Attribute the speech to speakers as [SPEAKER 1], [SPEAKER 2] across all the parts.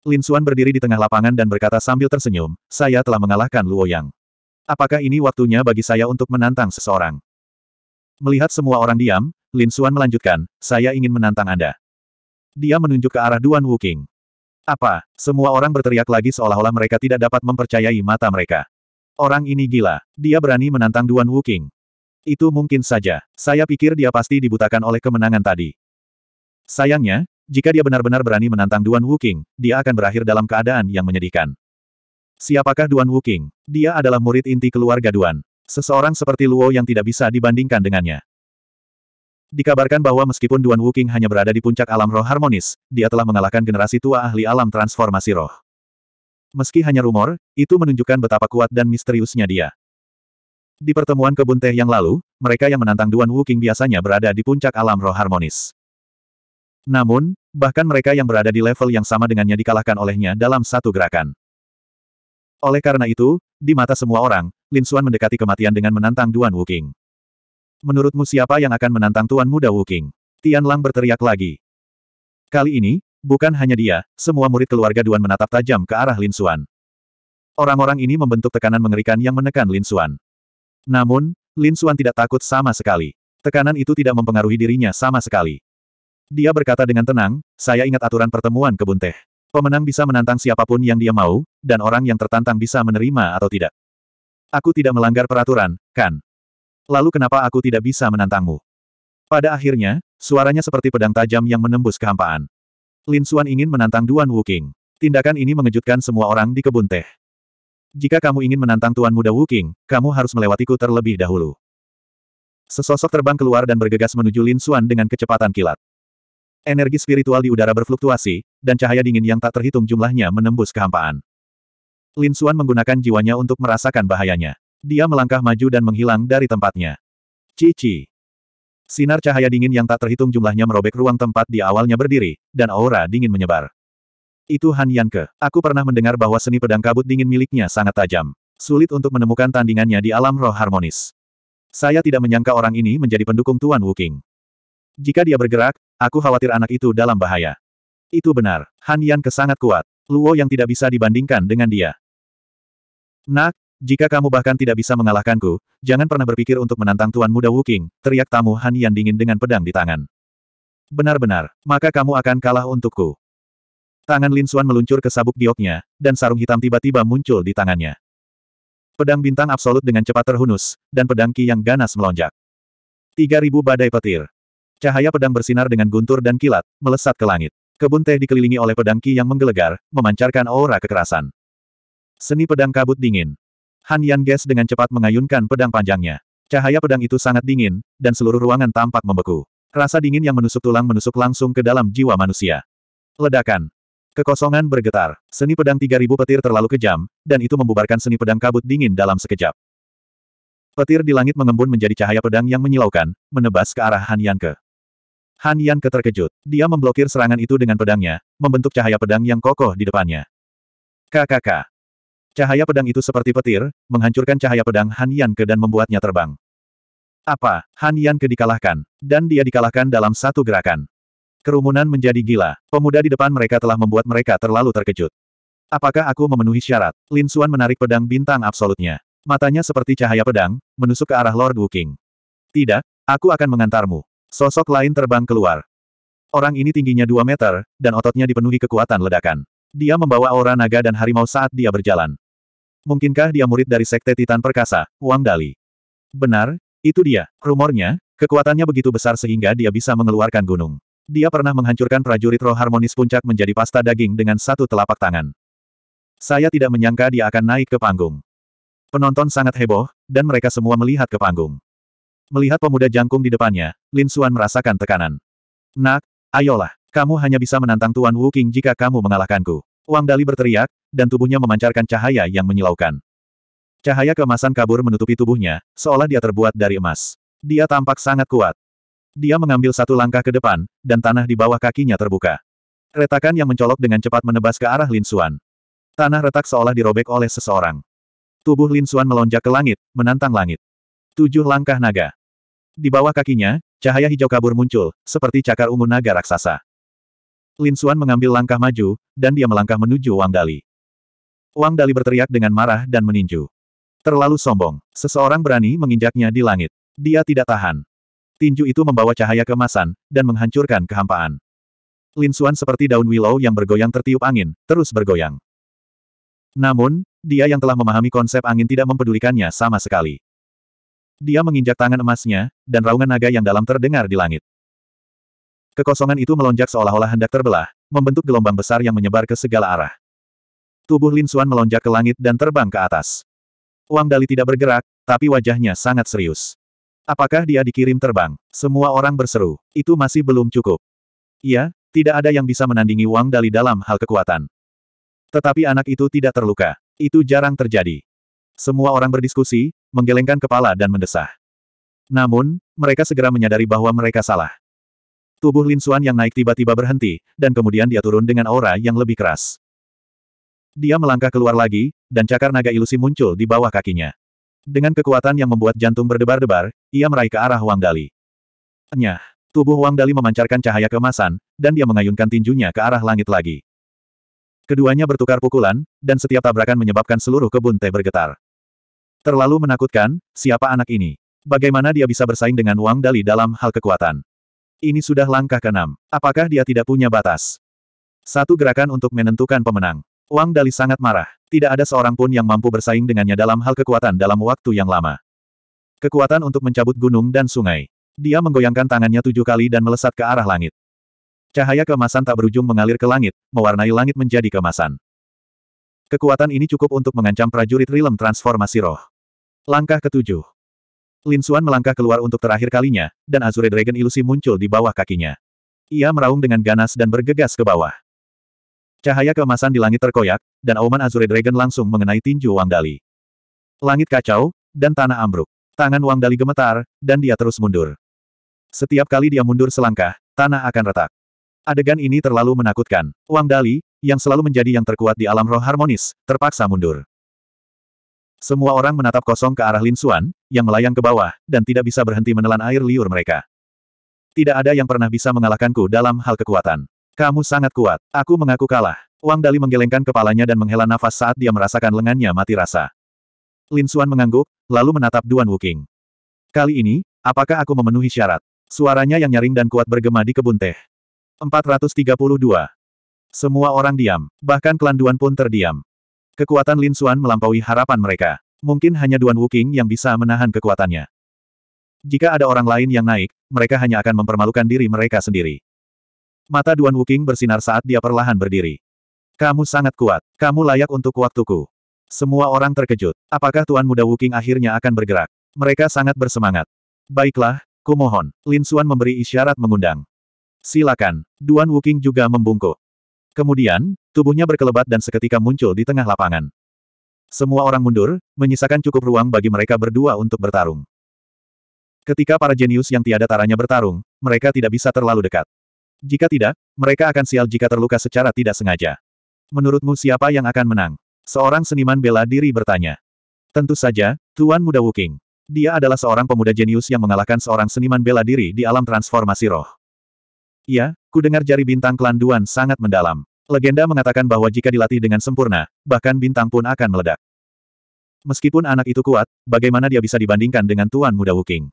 [SPEAKER 1] Lin Xuan berdiri di tengah lapangan dan berkata sambil tersenyum, saya telah mengalahkan Luo Yang. Apakah ini waktunya bagi saya untuk menantang seseorang? Melihat semua orang diam, Lin Xuan melanjutkan, saya ingin menantang Anda. Dia menunjuk ke arah Duan Wuking. Apa? Semua orang berteriak lagi seolah-olah mereka tidak dapat mempercayai mata mereka. Orang ini gila. Dia berani menantang Duan Wuking. Itu mungkin saja. Saya pikir dia pasti dibutakan oleh kemenangan tadi. Sayangnya, jika dia benar-benar berani menantang Duan Wuking, dia akan berakhir dalam keadaan yang menyedihkan. Siapakah Duan Wuking? Dia adalah murid inti keluarga Duan. Seseorang seperti Luo yang tidak bisa dibandingkan dengannya. Dikabarkan bahwa meskipun Duan Wuking hanya berada di puncak alam roh harmonis, dia telah mengalahkan generasi tua ahli alam transformasi roh. Meski hanya rumor, itu menunjukkan betapa kuat dan misteriusnya dia. Di pertemuan kebun teh yang lalu, mereka yang menantang Duan Wuking biasanya berada di puncak alam roh harmonis. Namun, bahkan mereka yang berada di level yang sama dengannya dikalahkan olehnya dalam satu gerakan. Oleh karena itu, di mata semua orang, Lin Xuan mendekati kematian dengan menantang Duan Wuking. Menurutmu siapa yang akan menantang Tuan Muda Wuking? Tian Lang berteriak lagi. Kali ini, bukan hanya dia, semua murid keluarga Duan menatap tajam ke arah Lin Xuan. Orang-orang ini membentuk tekanan mengerikan yang menekan Lin Xuan. Namun, Lin Xuan tidak takut sama sekali. Tekanan itu tidak mempengaruhi dirinya sama sekali. Dia berkata dengan tenang, saya ingat aturan pertemuan kebun teh. Pemenang bisa menantang siapa pun yang dia mau, dan orang yang tertantang bisa menerima atau tidak. Aku tidak melanggar peraturan, kan? Lalu kenapa aku tidak bisa menantangmu? Pada akhirnya, suaranya seperti pedang tajam yang menembus kehampaan. Lin Xuan ingin menantang Duan Wuking. Tindakan ini mengejutkan semua orang di kebun teh. Jika kamu ingin menantang Tuan Muda Wuking, kamu harus melewatiku terlebih dahulu. Sesosok terbang keluar dan bergegas menuju Lin Xuan dengan kecepatan kilat. Energi spiritual di udara berfluktuasi, dan cahaya dingin yang tak terhitung jumlahnya menembus kehampaan. Lin Xuan menggunakan jiwanya untuk merasakan bahayanya. Dia melangkah maju dan menghilang dari tempatnya. Cici. Sinar cahaya dingin yang tak terhitung jumlahnya merobek ruang tempat di awalnya berdiri, dan aura dingin menyebar. Itu Han Yanke. Aku pernah mendengar bahwa seni pedang kabut dingin miliknya sangat tajam. Sulit untuk menemukan tandingannya di alam roh harmonis. Saya tidak menyangka orang ini menjadi pendukung Tuan Wuking. Jika dia bergerak, Aku khawatir anak itu dalam bahaya. Itu benar, Han kesangat kuat. Luo yang tidak bisa dibandingkan dengan dia. Nak, jika kamu bahkan tidak bisa mengalahkanku, jangan pernah berpikir untuk menantang Tuan Muda Wuking, teriak tamu Han Yan dingin dengan pedang di tangan. Benar-benar, maka kamu akan kalah untukku. Tangan Lin Xuan meluncur ke sabuk gioknya, dan sarung hitam tiba-tiba muncul di tangannya. Pedang bintang absolut dengan cepat terhunus, dan pedang ki yang ganas melonjak. 3000 badai petir. Cahaya pedang bersinar dengan guntur dan kilat, melesat ke langit. Kebun teh dikelilingi oleh pedang ki yang menggelegar, memancarkan aura kekerasan. Seni pedang kabut dingin. Han Yan Ges dengan cepat mengayunkan pedang panjangnya. Cahaya pedang itu sangat dingin, dan seluruh ruangan tampak membeku. Rasa dingin yang menusuk tulang menusuk langsung ke dalam jiwa manusia. Ledakan. Kekosongan bergetar. Seni pedang 3000 petir terlalu kejam, dan itu membubarkan seni pedang kabut dingin dalam sekejap. Petir di langit mengembun menjadi cahaya pedang yang menyilaukan, menebas ke arah Han Yanke. Han Yan keterkejut. Dia memblokir serangan itu dengan pedangnya, membentuk cahaya pedang yang kokoh di depannya. KKK. Cahaya pedang itu seperti petir, menghancurkan cahaya pedang Han Yan ke dan membuatnya terbang. Apa, Han Yan ke dikalahkan, dan dia dikalahkan dalam satu gerakan. Kerumunan menjadi gila. Pemuda di depan mereka telah membuat mereka terlalu terkejut. Apakah aku memenuhi syarat? Lin Xuan menarik pedang bintang absolutnya. Matanya seperti cahaya pedang, menusuk ke arah Lord Wu King. Tidak, aku akan mengantarmu. Sosok lain terbang keluar. Orang ini tingginya 2 meter, dan ototnya dipenuhi kekuatan ledakan. Dia membawa aura naga dan harimau saat dia berjalan. Mungkinkah dia murid dari Sekte Titan Perkasa, Wang Dali? Benar, itu dia. Rumornya, kekuatannya begitu besar sehingga dia bisa mengeluarkan gunung. Dia pernah menghancurkan prajurit roh harmonis puncak menjadi pasta daging dengan satu telapak tangan. Saya tidak menyangka dia akan naik ke panggung. Penonton sangat heboh, dan mereka semua melihat ke panggung. Melihat pemuda jangkung di depannya, Lin Xuan merasakan tekanan. Nak, ayolah, kamu hanya bisa menantang Tuan Wu King jika kamu mengalahkanku. Wang Dali berteriak, dan tubuhnya memancarkan cahaya yang menyilaukan. Cahaya keemasan kabur menutupi tubuhnya, seolah dia terbuat dari emas. Dia tampak sangat kuat. Dia mengambil satu langkah ke depan, dan tanah di bawah kakinya terbuka. Retakan yang mencolok dengan cepat menebas ke arah Lin Xuan. Tanah retak seolah dirobek oleh seseorang. Tubuh Lin Xuan melonjak ke langit, menantang langit. Tujuh langkah naga. Di bawah kakinya, cahaya hijau kabur muncul, seperti cakar ungu naga raksasa. Lin Xuan mengambil langkah maju, dan dia melangkah menuju Wang Dali. Wang Dali berteriak dengan marah dan meninju. Terlalu sombong. Seseorang berani menginjaknya di langit. Dia tidak tahan. Tinju itu membawa cahaya keemasan, dan menghancurkan kehampaan. Lin Xuan seperti daun willow yang bergoyang tertiup angin, terus bergoyang. Namun, dia yang telah memahami konsep angin tidak mempedulikannya sama sekali. Dia menginjak tangan emasnya, dan raungan naga yang dalam terdengar di langit. Kekosongan itu melonjak seolah-olah hendak terbelah, membentuk gelombang besar yang menyebar ke segala arah. Tubuh Lin Xuan melonjak ke langit dan terbang ke atas. Wang Dali tidak bergerak, tapi wajahnya sangat serius. Apakah dia dikirim terbang? Semua orang berseru. Itu masih belum cukup. Iya, tidak ada yang bisa menandingi Wang Dali dalam hal kekuatan. Tetapi anak itu tidak terluka. Itu jarang terjadi. Semua orang berdiskusi, menggelengkan kepala dan mendesah. Namun, mereka segera menyadari bahwa mereka salah. Tubuh Lin Xuan yang naik tiba-tiba berhenti, dan kemudian dia turun dengan aura yang lebih keras. Dia melangkah keluar lagi, dan cakar naga ilusi muncul di bawah kakinya. Dengan kekuatan yang membuat jantung berdebar-debar, ia meraih ke arah Wang Dali. Nyah, tubuh Wang Dali memancarkan cahaya keemasan, dan dia mengayunkan tinjunya ke arah langit lagi. Keduanya bertukar pukulan, dan setiap tabrakan menyebabkan seluruh kebun teh bergetar. Terlalu menakutkan, siapa anak ini? Bagaimana dia bisa bersaing dengan Wang Dali dalam hal kekuatan? Ini sudah langkah keenam. Apakah dia tidak punya batas? Satu gerakan untuk menentukan pemenang. Wang Dali sangat marah. Tidak ada seorang pun yang mampu bersaing dengannya dalam hal kekuatan dalam waktu yang lama. Kekuatan untuk mencabut gunung dan sungai. Dia menggoyangkan tangannya tujuh kali dan melesat ke arah langit. Cahaya keemasan tak berujung mengalir ke langit, mewarnai langit menjadi kemasan. Kekuatan ini cukup untuk mengancam prajurit rilem transformasi roh. Langkah ketujuh. Lin Xuan melangkah keluar untuk terakhir kalinya, dan Azure Dragon ilusi muncul di bawah kakinya. Ia meraung dengan ganas dan bergegas ke bawah. Cahaya keemasan di langit terkoyak, dan auman Azure Dragon langsung mengenai tinju Wang Dali. Langit kacau, dan tanah ambruk. Tangan Wang Dali gemetar, dan dia terus mundur. Setiap kali dia mundur selangkah, tanah akan retak. Adegan ini terlalu menakutkan. Wang Dali, yang selalu menjadi yang terkuat di alam roh harmonis, terpaksa mundur. Semua orang menatap kosong ke arah Lin Xuan, yang melayang ke bawah, dan tidak bisa berhenti menelan air liur mereka. Tidak ada yang pernah bisa mengalahkanku dalam hal kekuatan. Kamu sangat kuat. Aku mengaku kalah. Wang Dali menggelengkan kepalanya dan menghela nafas saat dia merasakan lengannya mati rasa. Lin Xuan mengangguk, lalu menatap Duan Wuking. Kali ini, apakah aku memenuhi syarat? Suaranya yang nyaring dan kuat bergema di kebun teh. 432. Semua orang diam, bahkan klan Duan pun terdiam. Kekuatan Lin Xuan melampaui harapan mereka. Mungkin hanya Duan Wuking yang bisa menahan kekuatannya. Jika ada orang lain yang naik, mereka hanya akan mempermalukan diri mereka sendiri. Mata Duan Wuking bersinar saat dia perlahan berdiri. Kamu sangat kuat. Kamu layak untuk waktuku. Semua orang terkejut. Apakah Tuan Muda Wuking akhirnya akan bergerak? Mereka sangat bersemangat. Baiklah, kumohon. Lin Xuan memberi isyarat mengundang. Silakan. Duan Wuking juga membungkuk. Kemudian, tubuhnya berkelebat dan seketika muncul di tengah lapangan. Semua orang mundur, menyisakan cukup ruang bagi mereka berdua untuk bertarung. Ketika para jenius yang tiada taranya bertarung, mereka tidak bisa terlalu dekat. Jika tidak, mereka akan sial jika terluka secara tidak sengaja. Menurutmu siapa yang akan menang? Seorang seniman bela diri bertanya. Tentu saja, Tuan Muda Wuking. Dia adalah seorang pemuda jenius yang mengalahkan seorang seniman bela diri di alam transformasi roh. Iya, ku dengar jari bintang klan Duan sangat mendalam. Legenda mengatakan bahwa jika dilatih dengan sempurna, bahkan bintang pun akan meledak. Meskipun anak itu kuat, bagaimana dia bisa dibandingkan dengan Tuan Muda Wuking?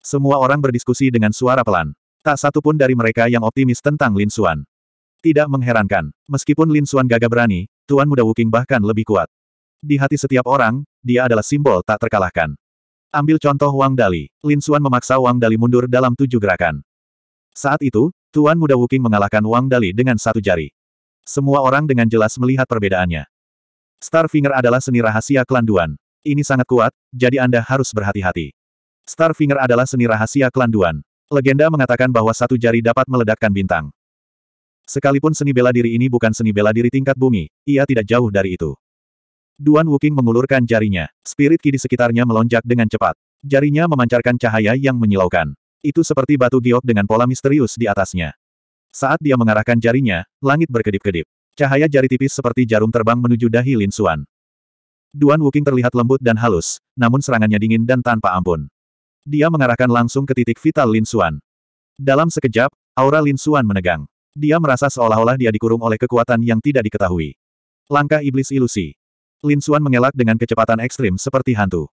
[SPEAKER 1] Semua orang berdiskusi dengan suara pelan. Tak satu pun dari mereka yang optimis tentang Lin Xuan. Tidak mengherankan, meskipun Lin Xuan gagah berani, Tuan Muda Wuking bahkan lebih kuat. Di hati setiap orang, dia adalah simbol tak terkalahkan. Ambil contoh Wang Dali. Lin Xuan memaksa Wang Dali mundur dalam tujuh gerakan. Saat itu, Tuan Muda Wuking mengalahkan Wang Dali dengan satu jari. Semua orang dengan jelas melihat perbedaannya. Starfinger adalah seni rahasia klan Duan. Ini sangat kuat, jadi Anda harus berhati-hati. Starfinger adalah seni rahasia klan Duan. Legenda mengatakan bahwa satu jari dapat meledakkan bintang. Sekalipun seni bela diri ini bukan seni bela diri tingkat bumi, ia tidak jauh dari itu. Duan Wuking mengulurkan jarinya. Spirit ki di sekitarnya melonjak dengan cepat. Jarinya memancarkan cahaya yang menyilaukan. Itu seperti batu giok dengan pola misterius di atasnya. Saat dia mengarahkan jarinya, langit berkedip-kedip. Cahaya jari tipis seperti jarum terbang menuju dahi Lin Xuan. Duan Wuking terlihat lembut dan halus, namun serangannya dingin dan tanpa ampun. Dia mengarahkan langsung ke titik vital Lin Xuan. Dalam sekejap, aura Lin Xuan menegang. Dia merasa seolah-olah dia dikurung oleh kekuatan yang tidak diketahui. Langkah iblis ilusi. Lin Xuan mengelak dengan kecepatan ekstrim seperti hantu.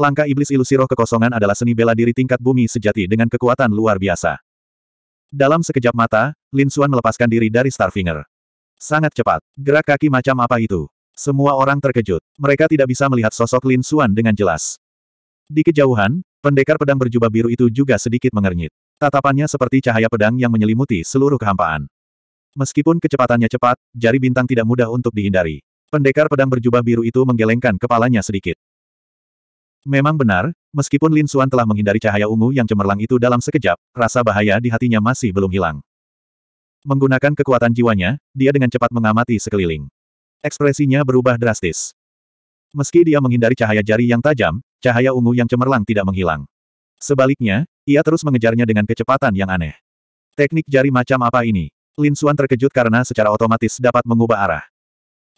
[SPEAKER 1] Langkah iblis ilusi roh kekosongan adalah seni bela diri tingkat bumi sejati dengan kekuatan luar biasa. Dalam sekejap mata, Lin Xuan melepaskan diri dari Starfinger. Sangat cepat. Gerak kaki macam apa itu? Semua orang terkejut. Mereka tidak bisa melihat sosok Lin Xuan dengan jelas. Di kejauhan, pendekar pedang berjubah biru itu juga sedikit mengernyit. Tatapannya seperti cahaya pedang yang menyelimuti seluruh kehampaan. Meskipun kecepatannya cepat, jari bintang tidak mudah untuk dihindari. Pendekar pedang berjubah biru itu menggelengkan kepalanya sedikit. Memang benar, meskipun Lin Xuan telah menghindari cahaya ungu yang cemerlang itu dalam sekejap, rasa bahaya di hatinya masih belum hilang. Menggunakan kekuatan jiwanya, dia dengan cepat mengamati sekeliling. Ekspresinya berubah drastis. Meski dia menghindari cahaya jari yang tajam, cahaya ungu yang cemerlang tidak menghilang. Sebaliknya, ia terus mengejarnya dengan kecepatan yang aneh. Teknik jari macam apa ini? Lin Xuan terkejut karena secara otomatis dapat mengubah arah.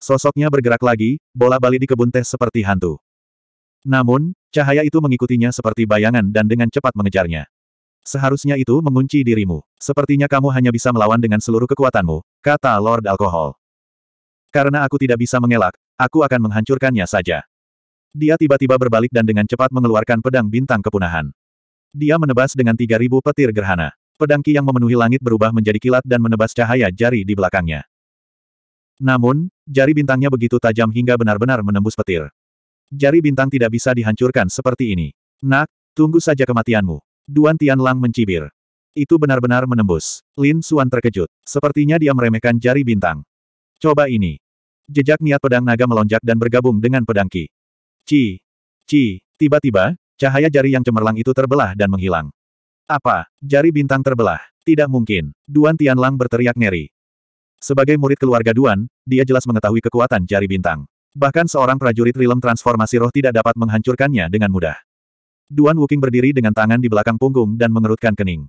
[SPEAKER 1] Sosoknya bergerak lagi, bola-balik di kebun teh seperti hantu. Namun, cahaya itu mengikutinya seperti bayangan dan dengan cepat mengejarnya. Seharusnya itu mengunci dirimu. Sepertinya kamu hanya bisa melawan dengan seluruh kekuatanmu, kata Lord Alkohol. Karena aku tidak bisa mengelak, aku akan menghancurkannya saja. Dia tiba-tiba berbalik dan dengan cepat mengeluarkan pedang bintang kepunahan. Dia menebas dengan 3000 petir gerhana. Pedang Ki yang memenuhi langit berubah menjadi kilat dan menebas cahaya jari di belakangnya. Namun, jari bintangnya begitu tajam hingga benar-benar menembus petir. Jari bintang tidak bisa dihancurkan seperti ini. Nak, tunggu saja kematianmu. Duan Tianlang mencibir. Itu benar-benar menembus. Lin Xuan terkejut. Sepertinya dia meremehkan jari bintang. Coba ini. Jejak niat pedang naga melonjak dan bergabung dengan pedang Ki. Ci. Ci. Tiba-tiba, cahaya jari yang cemerlang itu terbelah dan menghilang. Apa? Jari bintang terbelah? Tidak mungkin. Duan Tianlang berteriak ngeri. Sebagai murid keluarga Duan, dia jelas mengetahui kekuatan jari bintang. Bahkan seorang prajurit rilem transformasi roh tidak dapat menghancurkannya dengan mudah. Duan Wuking berdiri dengan tangan di belakang punggung dan mengerutkan kening.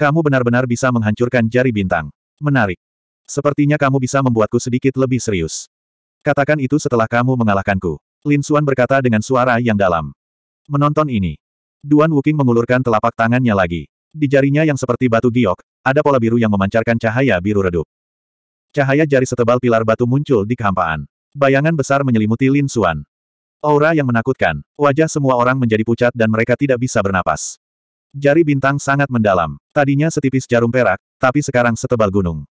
[SPEAKER 1] Kamu benar-benar bisa menghancurkan jari bintang. Menarik. Sepertinya kamu bisa membuatku sedikit lebih serius. Katakan itu setelah kamu mengalahkanku. Lin Xuan berkata dengan suara yang dalam. Menonton ini, Duan Wuking mengulurkan telapak tangannya lagi. Di jarinya yang seperti batu giok, ada pola biru yang memancarkan cahaya biru redup. Cahaya jari setebal pilar batu muncul di kehampaan. Bayangan besar menyelimuti Lin Xuan. Aura yang menakutkan, wajah semua orang menjadi pucat dan mereka tidak bisa bernapas. Jari bintang sangat mendalam. Tadinya setipis jarum perak, tapi sekarang setebal gunung.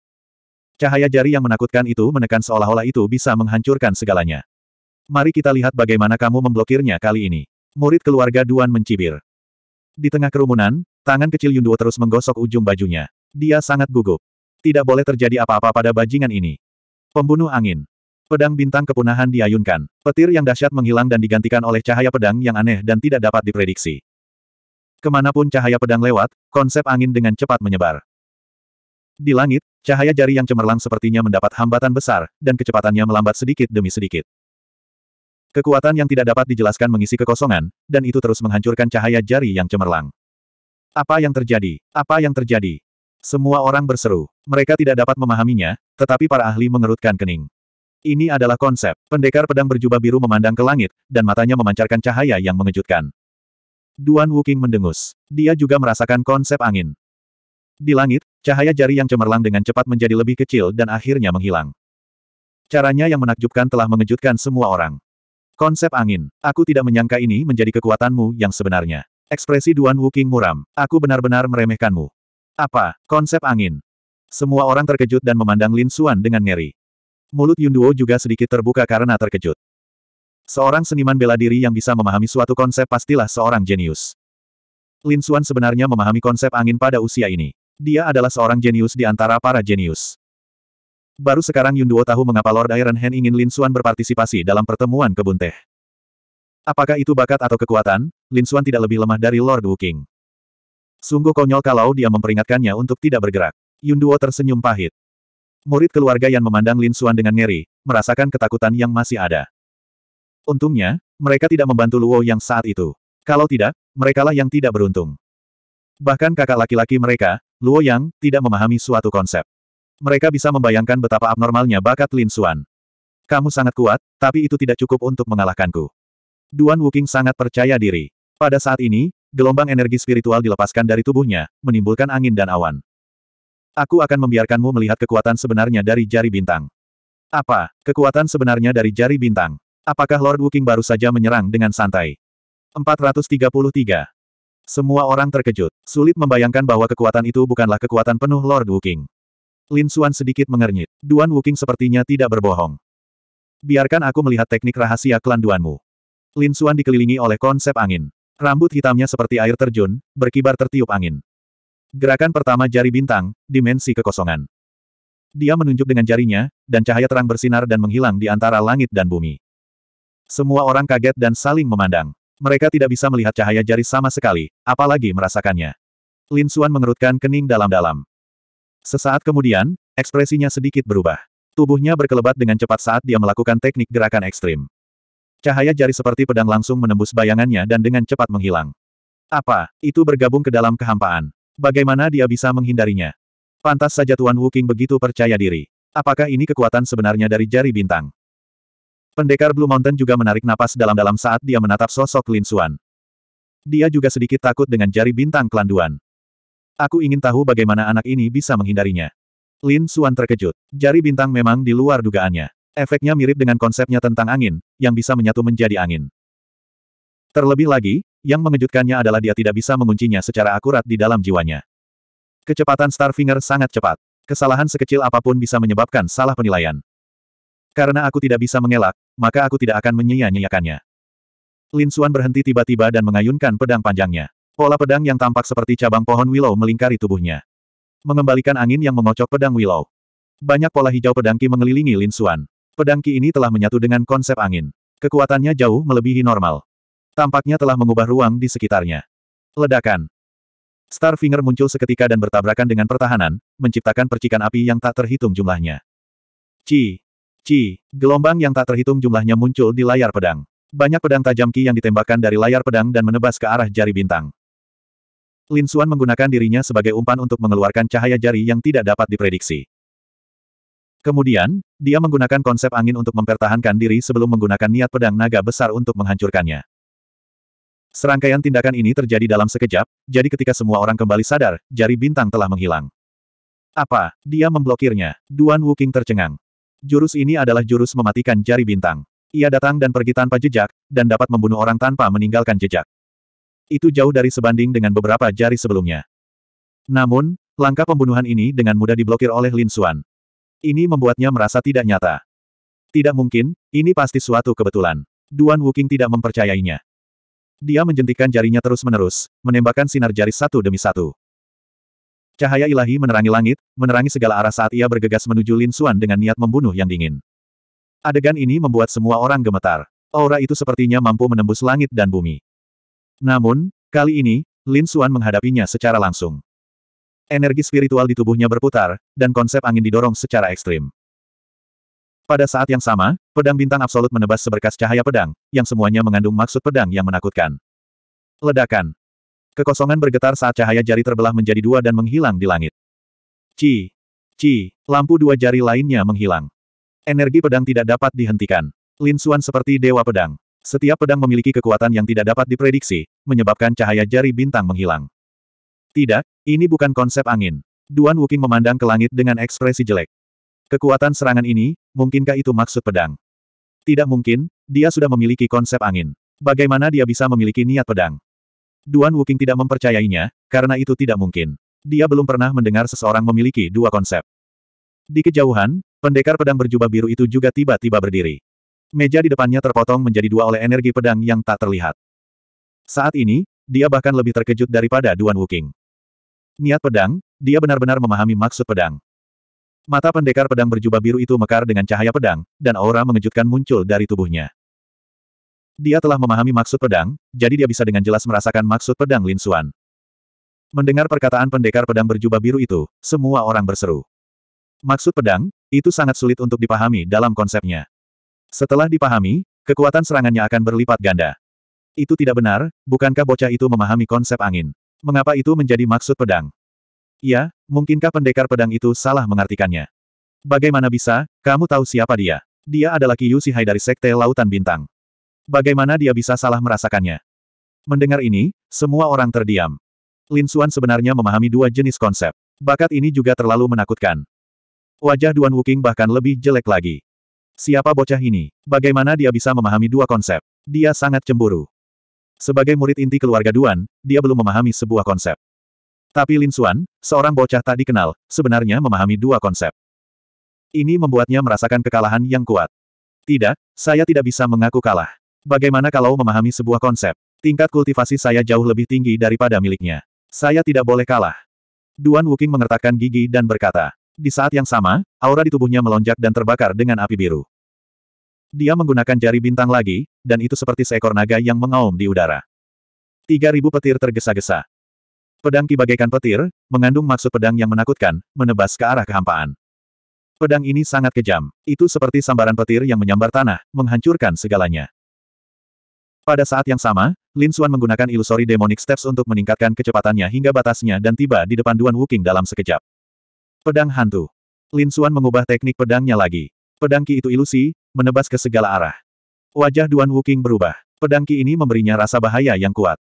[SPEAKER 1] Cahaya jari yang menakutkan itu menekan seolah-olah itu bisa menghancurkan segalanya. Mari kita lihat bagaimana kamu memblokirnya kali ini. Murid keluarga Duan mencibir. Di tengah kerumunan, tangan kecil Yunduo terus menggosok ujung bajunya. Dia sangat gugup. Tidak boleh terjadi apa-apa pada bajingan ini. Pembunuh angin. Pedang bintang kepunahan diayunkan. Petir yang dahsyat menghilang dan digantikan oleh cahaya pedang yang aneh dan tidak dapat diprediksi. Ke mana pun cahaya pedang lewat, konsep angin dengan cepat menyebar. Di langit, cahaya jari yang cemerlang sepertinya mendapat hambatan besar, dan kecepatannya melambat sedikit demi sedikit. Kekuatan yang tidak dapat dijelaskan mengisi kekosongan, dan itu terus menghancurkan cahaya jari yang cemerlang. Apa yang terjadi? Apa yang terjadi? Semua orang berseru. Mereka tidak dapat memahaminya, tetapi para ahli mengerutkan kening. Ini adalah konsep. Pendekar pedang berjubah biru memandang ke langit, dan matanya memancarkan cahaya yang mengejutkan. Duan Wuking mendengus. Dia juga merasakan konsep angin. Di langit, cahaya jari yang cemerlang dengan cepat menjadi lebih kecil dan akhirnya menghilang. Caranya yang menakjubkan telah mengejutkan semua orang. Konsep angin. Aku tidak menyangka ini menjadi kekuatanmu yang sebenarnya. Ekspresi Duan Wuking muram. Aku benar-benar meremehkanmu. Apa? Konsep angin. Semua orang terkejut dan memandang Lin Xuan dengan ngeri. Mulut Yunduo juga sedikit terbuka karena terkejut. Seorang seniman bela diri yang bisa memahami suatu konsep pastilah seorang jenius. Lin Xuan sebenarnya memahami konsep angin pada usia ini. Dia adalah seorang jenius di antara para jenius. Baru sekarang Yunduo tahu mengapa Lord Iron Hand ingin Lin Xuan berpartisipasi dalam pertemuan kebun teh. Apakah itu bakat atau kekuatan, Lin Xuan tidak lebih lemah dari Lord Wu King. Sungguh konyol kalau dia memperingatkannya untuk tidak bergerak. Yunduo tersenyum pahit. Murid keluarga yang memandang Lin Xuan dengan ngeri, merasakan ketakutan yang masih ada. Untungnya, mereka tidak membantu Luo yang saat itu. Kalau tidak, merekalah yang tidak beruntung. Bahkan kakak laki-laki mereka, Luo Yang, tidak memahami suatu konsep. Mereka bisa membayangkan betapa abnormalnya bakat Lin Xuan. Kamu sangat kuat, tapi itu tidak cukup untuk mengalahkanku. Duan Wuking sangat percaya diri. Pada saat ini, gelombang energi spiritual dilepaskan dari tubuhnya, menimbulkan angin dan awan. Aku akan membiarkanmu melihat kekuatan sebenarnya dari jari bintang. Apa, kekuatan sebenarnya dari jari bintang? Apakah Lord Wuking baru saja menyerang dengan santai? 433. Semua orang terkejut. Sulit membayangkan bahwa kekuatan itu bukanlah kekuatan penuh Lord Wuking. Lin Xuan sedikit mengernyit. Duan Wuking sepertinya tidak berbohong. Biarkan aku melihat teknik rahasia klan Duanmu. Lin Xuan dikelilingi oleh konsep angin. Rambut hitamnya seperti air terjun, berkibar tertiup angin. Gerakan pertama jari bintang, dimensi kekosongan. Dia menunjuk dengan jarinya, dan cahaya terang bersinar dan menghilang di antara langit dan bumi. Semua orang kaget dan saling memandang. Mereka tidak bisa melihat cahaya jari sama sekali, apalagi merasakannya. Lin Xuan mengerutkan kening dalam-dalam. Sesaat kemudian, ekspresinya sedikit berubah. Tubuhnya berkelebat dengan cepat saat dia melakukan teknik gerakan ekstrim. Cahaya jari seperti pedang langsung menembus bayangannya dan dengan cepat menghilang. Apa, itu bergabung ke dalam kehampaan. Bagaimana dia bisa menghindarinya? Pantas saja Tuan Wuking begitu percaya diri. Apakah ini kekuatan sebenarnya dari jari bintang? Pendekar Blue Mountain juga menarik napas dalam-dalam saat dia menatap sosok Lin Xuan. Dia juga sedikit takut dengan jari bintang kelanduan. Aku ingin tahu bagaimana anak ini bisa menghindarinya. Lin Xuan terkejut. Jari bintang memang di luar dugaannya. Efeknya mirip dengan konsepnya tentang angin, yang bisa menyatu menjadi angin. Terlebih lagi, yang mengejutkannya adalah dia tidak bisa menguncinya secara akurat di dalam jiwanya. Kecepatan Starfinger sangat cepat. Kesalahan sekecil apa pun bisa menyebabkan salah penilaian. Karena aku tidak bisa mengelak, maka aku tidak akan menyia-nyiakannya. Lin Xuan berhenti tiba-tiba dan mengayunkan pedang panjangnya. Pola pedang yang tampak seperti cabang pohon willow melingkari tubuhnya. Mengembalikan angin yang memocok pedang willow. Banyak pola hijau pedang Ki mengelilingi Lin Xuan. Pedang Ki ini telah menyatu dengan konsep angin. Kekuatannya jauh melebihi normal. Tampaknya telah mengubah ruang di sekitarnya. Ledakan. Starfinger muncul seketika dan bertabrakan dengan pertahanan, menciptakan percikan api yang tak terhitung jumlahnya. Ci. Ci. Gelombang yang tak terhitung jumlahnya muncul di layar pedang. Banyak pedang tajam Ki yang ditembakkan dari layar pedang dan menebas ke arah jari bintang. Lin Xuan menggunakan dirinya sebagai umpan untuk mengeluarkan cahaya jari yang tidak dapat diprediksi. Kemudian, dia menggunakan konsep angin untuk mempertahankan diri sebelum menggunakan niat pedang naga besar untuk menghancurkannya. Serangkaian tindakan ini terjadi dalam sekejap, jadi ketika semua orang kembali sadar, jari bintang telah menghilang. Apa? Dia memblokirnya. Duan Wuking tercengang. Jurus ini adalah jurus mematikan jari bintang. Ia datang dan pergi tanpa jejak, dan dapat membunuh orang tanpa meninggalkan jejak. Itu jauh dari sebanding dengan beberapa jari sebelumnya. Namun, langkah pembunuhan ini dengan mudah diblokir oleh Lin Xuan. Ini membuatnya merasa tidak nyata. Tidak mungkin, ini pasti suatu kebetulan. Duan Wuking tidak mempercayainya. Dia menjentikan jarinya terus-menerus, menembakkan sinar jari satu demi satu. Cahaya ilahi menerangi langit, menerangi segala arah saat ia bergegas menuju Lin Xuan dengan niat membunuh yang dingin. Adegan ini membuat semua orang gemetar. Aura itu sepertinya mampu menembus langit dan bumi. Namun, kali ini, Lin Xuan menghadapinya secara langsung. Energi spiritual di tubuhnya berputar, dan konsep angin didorong secara ekstrim. Pada saat yang sama, pedang bintang absolut menebas seberkas cahaya pedang, yang semuanya mengandung maksud pedang yang menakutkan. Ledakan. Kekosongan bergetar saat cahaya jari terbelah menjadi dua dan menghilang di langit. Ci. Ci. Lampu dua jari lainnya menghilang. Energi pedang tidak dapat dihentikan. Lin Xuan seperti dewa pedang. Setiap pedang memiliki kekuatan yang tidak dapat diprediksi, menyebabkan cahaya jari bintang menghilang. Tidak, ini bukan konsep angin. Duan Wuking memandang ke langit dengan ekspresi jelek. Kekuatan serangan ini, mungkinkah itu maksud pedang? Tidak mungkin, dia sudah memiliki konsep angin. Bagaimana dia bisa memiliki niat pedang? Duan Wuking tidak mempercayainya, karena itu tidak mungkin. Dia belum pernah mendengar seseorang memiliki dua konsep. Di kejauhan, pendekar pedang berjubah biru itu juga tiba-tiba berdiri. Meja di depannya terpotong menjadi dua oleh energi pedang yang tak terlihat. Saat ini, dia bahkan lebih terkejut daripada Duan Wuking. Niat pedang, dia benar-benar memahami maksud pedang. Mata pendekar pedang berjubah biru itu mekar dengan cahaya pedang, dan aura mengejutkan muncul dari tubuhnya. Dia telah memahami maksud pedang, jadi dia bisa dengan jelas merasakan maksud pedang Lin Xuan. Mendengar perkataan pendekar pedang berjubah biru itu, semua orang berseru. Maksud pedang, itu sangat sulit untuk dipahami dalam konsepnya. Setelah dipahami, kekuatan serangannya akan berlipat ganda. Itu tidak benar, bukankah bocah itu memahami konsep angin? Mengapa itu menjadi maksud pedang? Ya, mungkinkah pendekar pedang itu salah mengartikannya? Bagaimana bisa, kamu tahu siapa dia? Dia adalah Qiyu Hai dari Sekte Lautan Bintang. Bagaimana dia bisa salah merasakannya? Mendengar ini, semua orang terdiam. Lin Xuan sebenarnya memahami dua jenis konsep. Bakat ini juga terlalu menakutkan. Wajah Duan Wuking bahkan lebih jelek lagi. Siapa bocah ini? Bagaimana dia bisa memahami dua konsep? Dia sangat cemburu. Sebagai murid inti keluarga Duan, dia belum memahami sebuah konsep. Tapi Lin Xuan, seorang bocah tak dikenal, sebenarnya memahami dua konsep. Ini membuatnya merasakan kekalahan yang kuat. Tidak, saya tidak bisa mengaku kalah. Bagaimana kalau memahami sebuah konsep? Tingkat kultivasi saya jauh lebih tinggi daripada miliknya. Saya tidak boleh kalah. Duan Wuking mengertakkan gigi dan berkata, di saat yang sama, aura di tubuhnya melonjak dan terbakar dengan api biru. Dia menggunakan jari bintang lagi, dan itu seperti seekor naga yang mengaum di udara. Tiga ribu petir tergesa-gesa. Pedang ki bagaikan petir, mengandung maksud pedang yang menakutkan, menebas ke arah kehampaan. Pedang ini sangat kejam. Itu seperti sambaran petir yang menyambar tanah, menghancurkan segalanya. Pada saat yang sama, Lin Xuan menggunakan Illusory Demonic Steps untuk meningkatkan kecepatannya hingga batasnya dan tiba di depan Duan Wuking dalam sekejap. Pedang hantu. Lin Xuan mengubah teknik pedangnya lagi. Pedang ki itu ilusi, menebas ke segala arah. Wajah Duan Wuking berubah. Pedang ki ini memberinya rasa bahaya yang kuat.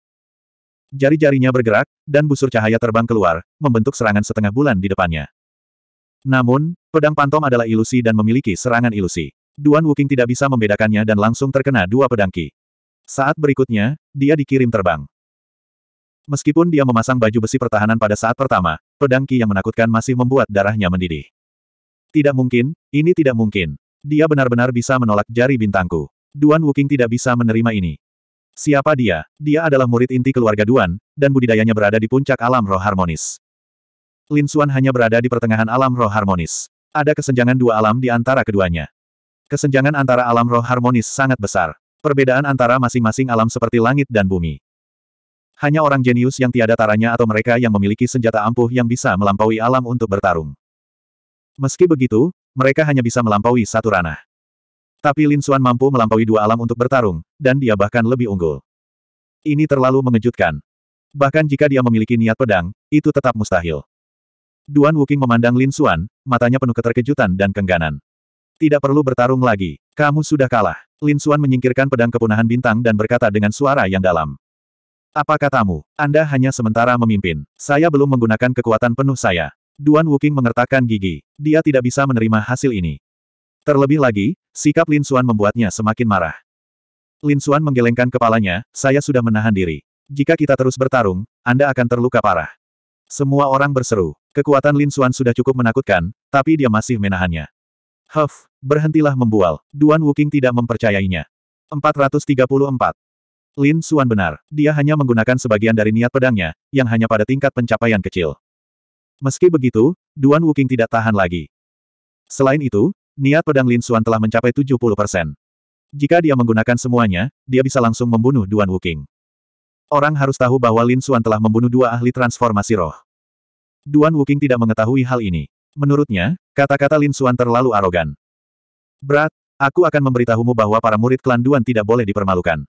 [SPEAKER 1] Jari-jarinya bergerak, dan busur cahaya terbang keluar, membentuk serangan setengah bulan di depannya. Namun, pedang pantom adalah ilusi dan memiliki serangan ilusi. Duan Wuking tidak bisa membedakannya dan langsung terkena dua pedang ki. Saat berikutnya, dia dikirim terbang. Meskipun dia memasang baju besi pertahanan pada saat pertama, pedang Ki yang menakutkan masih membuat darahnya mendidih. Tidak mungkin, ini tidak mungkin. Dia benar-benar bisa menolak jari bintangku. Duan Wuking tidak bisa menerima ini. Siapa dia? Dia adalah murid inti keluarga Duan, dan budidayanya berada di puncak alam roh harmonis. Lin Xuan hanya berada di pertengahan alam roh harmonis. Ada kesenjangan dua alam di antara keduanya. Kesenjangan antara alam roh harmonis sangat besar. Perbedaan antara masing-masing alam seperti langit dan bumi. Hanya orang jenius yang tiada taranya atau mereka yang memiliki senjata ampuh yang bisa melampaui alam untuk bertarung. Meski begitu, mereka hanya bisa melampaui satu ranah. Tapi Lin Xuan mampu melampaui dua alam untuk bertarung, dan dia bahkan lebih unggul. Ini terlalu mengejutkan. Bahkan jika dia memiliki niat pedang, itu tetap mustahil. Duan Wuking memandang Lin Xuan, matanya penuh keterkejutan dan kengganan. Tidak perlu bertarung lagi, kamu sudah kalah. Lin Xuan menyingkirkan pedang kepunahan bintang dan berkata dengan suara yang dalam. Apa katamu? Anda hanya sementara memimpin. Saya belum menggunakan kekuatan penuh saya. Duan Wuking mengertakkan gigi. Dia tidak bisa menerima hasil ini. Terlebih lagi, sikap Lin Xuan membuatnya semakin marah. Lin Xuan menggelengkan kepalanya, saya sudah menahan diri. Jika kita terus bertarung, Anda akan terluka parah. Semua orang berseru. Kekuatan Lin Xuan sudah cukup menakutkan, tapi dia masih menahannya. Huff, berhentilah membual. Duan Wuking tidak mempercayainya. 434. Lin Xuan benar, dia hanya menggunakan sebagian dari niat pedangnya, yang hanya pada tingkat pencapaian kecil. Meski begitu, Duan Wuking tidak tahan lagi. Selain itu, niat pedang Lin Xuan telah mencapai 70%. Jika dia menggunakan semuanya, dia bisa langsung membunuh Duan Wuking. Orang harus tahu bahwa Lin Xuan telah membunuh dua ahli transformasi roh. Duan Wuking tidak mengetahui hal ini. Menurutnya, kata-kata Lin Xuan terlalu arogan. Berat, aku akan memberitahumu bahwa para murid klan Duan tidak boleh dipermalukan.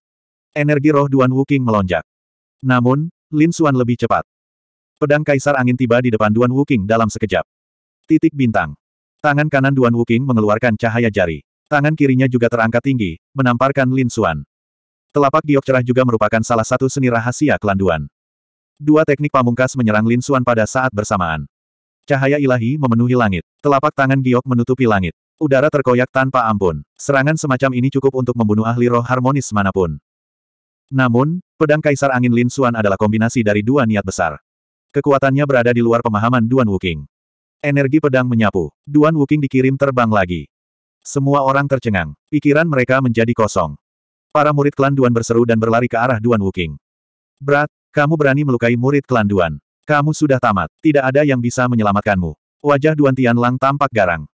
[SPEAKER 1] Energi roh Duan Wuking melonjak. Namun, Lin Xuan lebih cepat. Pedang Kaisar Angin tiba di depan Duan Wuking dalam sekejap. Titik bintang. Tangan kanan Duan Wuking mengeluarkan cahaya jari. Tangan kirinya juga terangkat tinggi, menamparkan Lin Xuan. Telapak giok cerah juga merupakan salah satu seni rahasia klan Duan. Dua teknik pamungkas menyerang Lin Xuan pada saat bersamaan. Cahaya ilahi memenuhi langit. Telapak tangan giok menutupi langit. Udara terkoyak tanpa ampun. Serangan semacam ini cukup untuk membunuh ahli roh harmonis mana pun. Namun, pedang Kaisar Angin Lin Xuan adalah kombinasi dari dua niat besar. Kekuatannya berada di luar pemahaman Duan Wuking. Energi pedang menyapu. Duan Wuking dikirim terbang lagi. Semua orang tercengang. Pikiran mereka menjadi kosong. Para murid klan Duan berseru dan berlari ke arah Duan Wuking. Berat, kamu berani melukai murid klan Duan. Kamu sudah tamat. Tidak ada yang bisa menyelamatkanmu. Wajah Duan Tianlang tampak garang.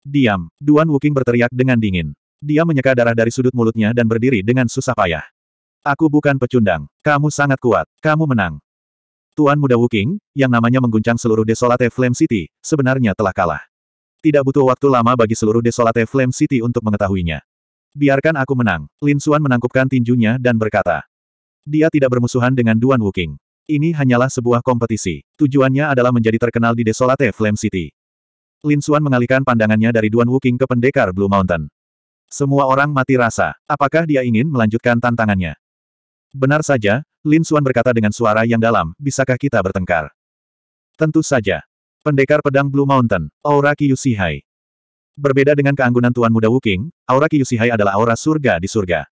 [SPEAKER 1] Diam. Duan Wuking berteriak dengan dingin. Dia menyeka darah dari sudut mulutnya dan berdiri dengan susah payah. Aku bukan pecundang. Kamu sangat kuat. Kamu menang. Tuan Muda Wuking, yang namanya mengguncang seluruh Desolate Flame City, sebenarnya telah kalah. Tidak butuh waktu lama bagi seluruh Desolate Flame City untuk mengetahuinya. Biarkan aku menang. Lin Xuan menangkupkan tinjunya dan berkata. Dia tidak bermusuhan dengan Duan Wuking. Ini hanyalah sebuah kompetisi. Tujuannya adalah menjadi terkenal di Desolate Flame City. Lin Xuan mengalihkan pandangannya dari Duan Wuking ke pendekar Blue Mountain. Semua orang mati rasa. Apakah dia ingin melanjutkan tantangannya? Benar saja, Lin Xuan berkata dengan suara yang dalam, bisakah kita bertengkar? Tentu saja. Pendekar Pedang Blue Mountain, Aura Kyushihai. Berbeda dengan keanggunan Tuan Muda Wuking, Aura Kyushihai adalah aura surga di surga.